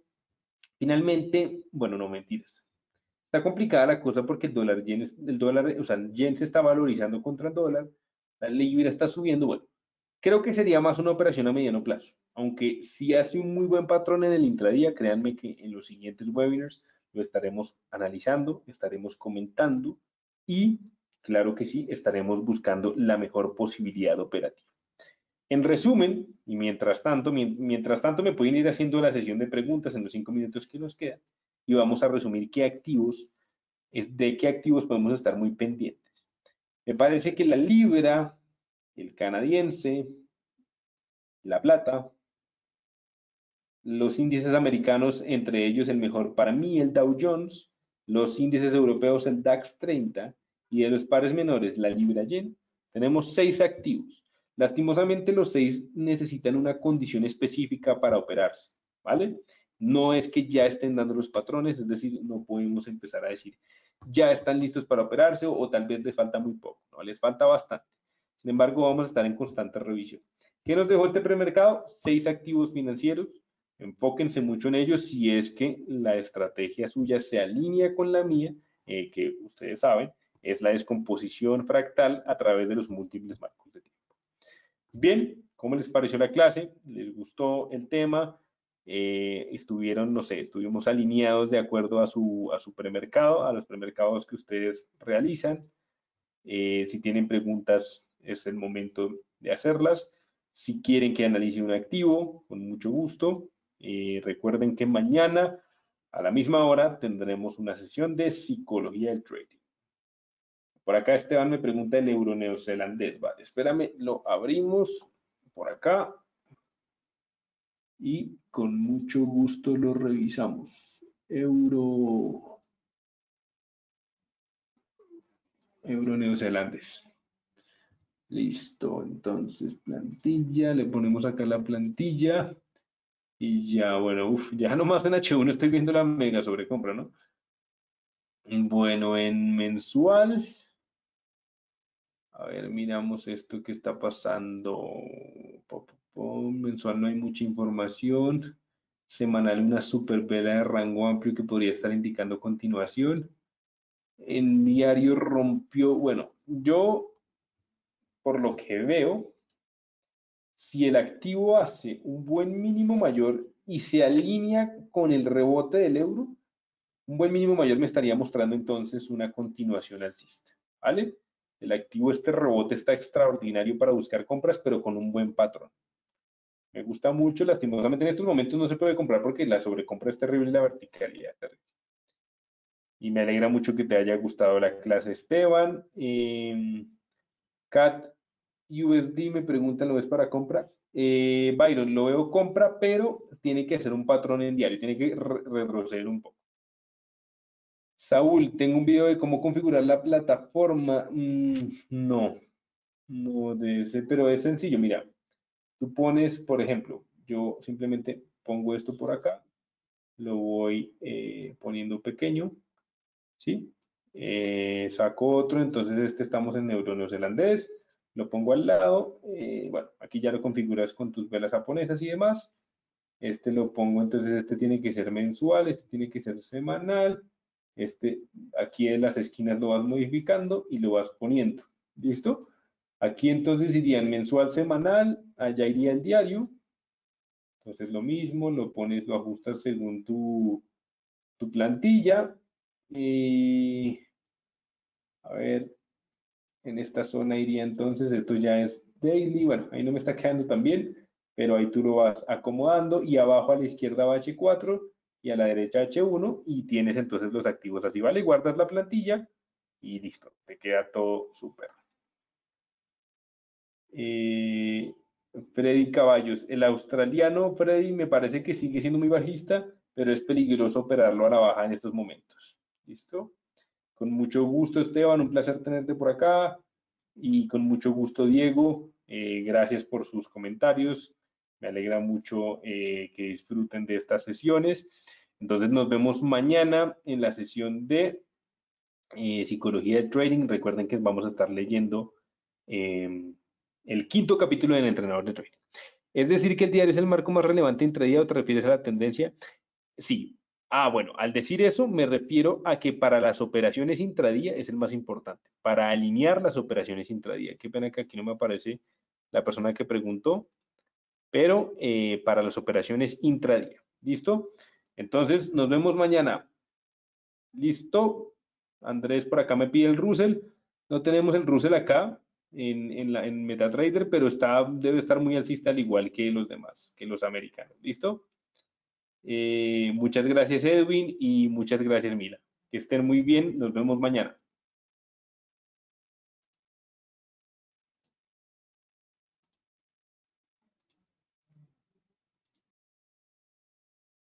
finalmente, bueno, no mentiras. Está complicada la cosa porque el dólar yen, el dólar, o sea, el yen se está valorizando contra el dólar, la libra está subiendo. Bueno, creo que sería más una operación a mediano plazo. aunque si hace un muy buen patrón en el intradía, créanme que en los siguientes webinars lo estaremos analizando, estaremos comentando y, claro que sí, estaremos buscando la mejor posibilidad operativa. En resumen, y mientras tanto, mientras tanto me pueden ir haciendo la sesión de preguntas en los cinco minutos que nos quedan y vamos a resumir qué activos, de qué activos podemos estar muy pendientes. Me parece que la libra, el canadiense, la plata, los índices americanos, entre ellos el mejor para mí, el Dow Jones, los índices europeos, el DAX 30, y de los pares menores, la libra yen, tenemos seis activos. Lastimosamente, los seis necesitan una condición específica para operarse, ¿vale? No es que ya estén dando los patrones, es decir, no podemos empezar a decir, ya están listos para operarse o, o tal vez les falta muy poco, ¿no? Les falta bastante. Sin embargo, vamos a estar en constante revisión. ¿Qué nos dejó este premercado? Seis activos financieros, Enfóquense mucho en ellos si es que la estrategia suya se alinea con la mía, eh, que ustedes saben, es la descomposición fractal a través de los múltiples marcos de tiempo. Bien, ¿cómo les pareció la clase? ¿Les gustó el tema? Eh, estuvieron, no sé, estuvimos alineados de acuerdo a su, premercado, a los premercados que ustedes realizan. Eh, si tienen preguntas, es el momento de hacerlas. Si quieren que analice un activo, con mucho gusto. Eh, recuerden que mañana a la misma hora tendremos una sesión de psicología del trading. Por acá Esteban me pregunta el euro neozelandés. Vale, espérame, lo abrimos por acá y con mucho gusto lo revisamos. Euro, euro neozelandés. Listo, entonces plantilla, le ponemos acá la plantilla. Y ya, bueno, uf, ya nomás en H1 estoy viendo la mega sobrecompra, ¿no? Bueno, en mensual, a ver, miramos esto que está pasando. Mensual no hay mucha información. Semanal una super vela de rango amplio que podría estar indicando continuación. En diario rompió, bueno, yo por lo que veo, si el activo hace un buen mínimo mayor y se alinea con el rebote del euro, un buen mínimo mayor me estaría mostrando entonces una continuación alcista, ¿vale? El activo, este rebote está extraordinario para buscar compras, pero con un buen patrón. Me gusta mucho, lastimosamente en estos momentos no se puede comprar porque la sobrecompra es terrible y la verticalidad es terrible. Y me alegra mucho que te haya gustado la clase, Esteban. Eh, Kat USD me pregunta, ¿lo ves para compra? Eh, Byron, lo veo compra, pero tiene que hacer un patrón en diario, tiene que retroceder un poco. Saúl, tengo un video de cómo configurar la plataforma. Mm, no, no de ese, pero es sencillo. Mira, tú pones, por ejemplo, yo simplemente pongo esto por acá, lo voy eh, poniendo pequeño, ¿sí? Eh, saco otro, entonces este estamos en euro neozelandés, lo pongo al lado, eh, bueno, aquí ya lo configuras con tus velas japonesas y demás. Este lo pongo, entonces este tiene que ser mensual, este tiene que ser semanal, este aquí en las esquinas lo vas modificando y lo vas poniendo, ¿listo? Aquí entonces iría mensual, semanal, allá iría el diario. Entonces lo mismo, lo pones, lo ajustas según tu, tu plantilla. Y a ver, en esta zona iría entonces, esto ya es daily, bueno, ahí no me está quedando tan bien, pero ahí tú lo vas acomodando y abajo a la izquierda va H4 y a la derecha H1 y tienes entonces los activos así, ¿vale? Guardas la plantilla y listo, te queda todo súper. Eh, Freddy Caballos, el australiano Freddy me parece que sigue siendo muy bajista, pero es peligroso operarlo a la baja en estos momentos. ¿Listo? Con mucho gusto, Esteban, un placer tenerte por acá. Y con mucho gusto, Diego. Eh, gracias por sus comentarios. Me alegra mucho eh, que disfruten de estas sesiones. Entonces nos vemos mañana en la sesión de eh, Psicología de Trading. Recuerden que vamos a estar leyendo em, el quinto capítulo del entrenador de trading. Es decir, que el diario es el marco más relevante entre día o te refieres a la tendencia. Sí, Ah, bueno, al decir eso me refiero a que para las operaciones intradía es el más importante, para alinear las operaciones intradía. Qué pena que aquí no me aparece la persona que preguntó. pero eh, para las operaciones intradía. ¿Listo? Entonces, nos vemos mañana. ¿Listo? Andrés por acá me pide el Russell. No tenemos el Russell acá en, la, en MetaTrader, pero está, debe estar muy alcista al igual que los demás, que los americanos. ¿Listo? Eh, muchas gracias Edwin y muchas gracias Mila. Que estén muy bien. Nos vemos mañana.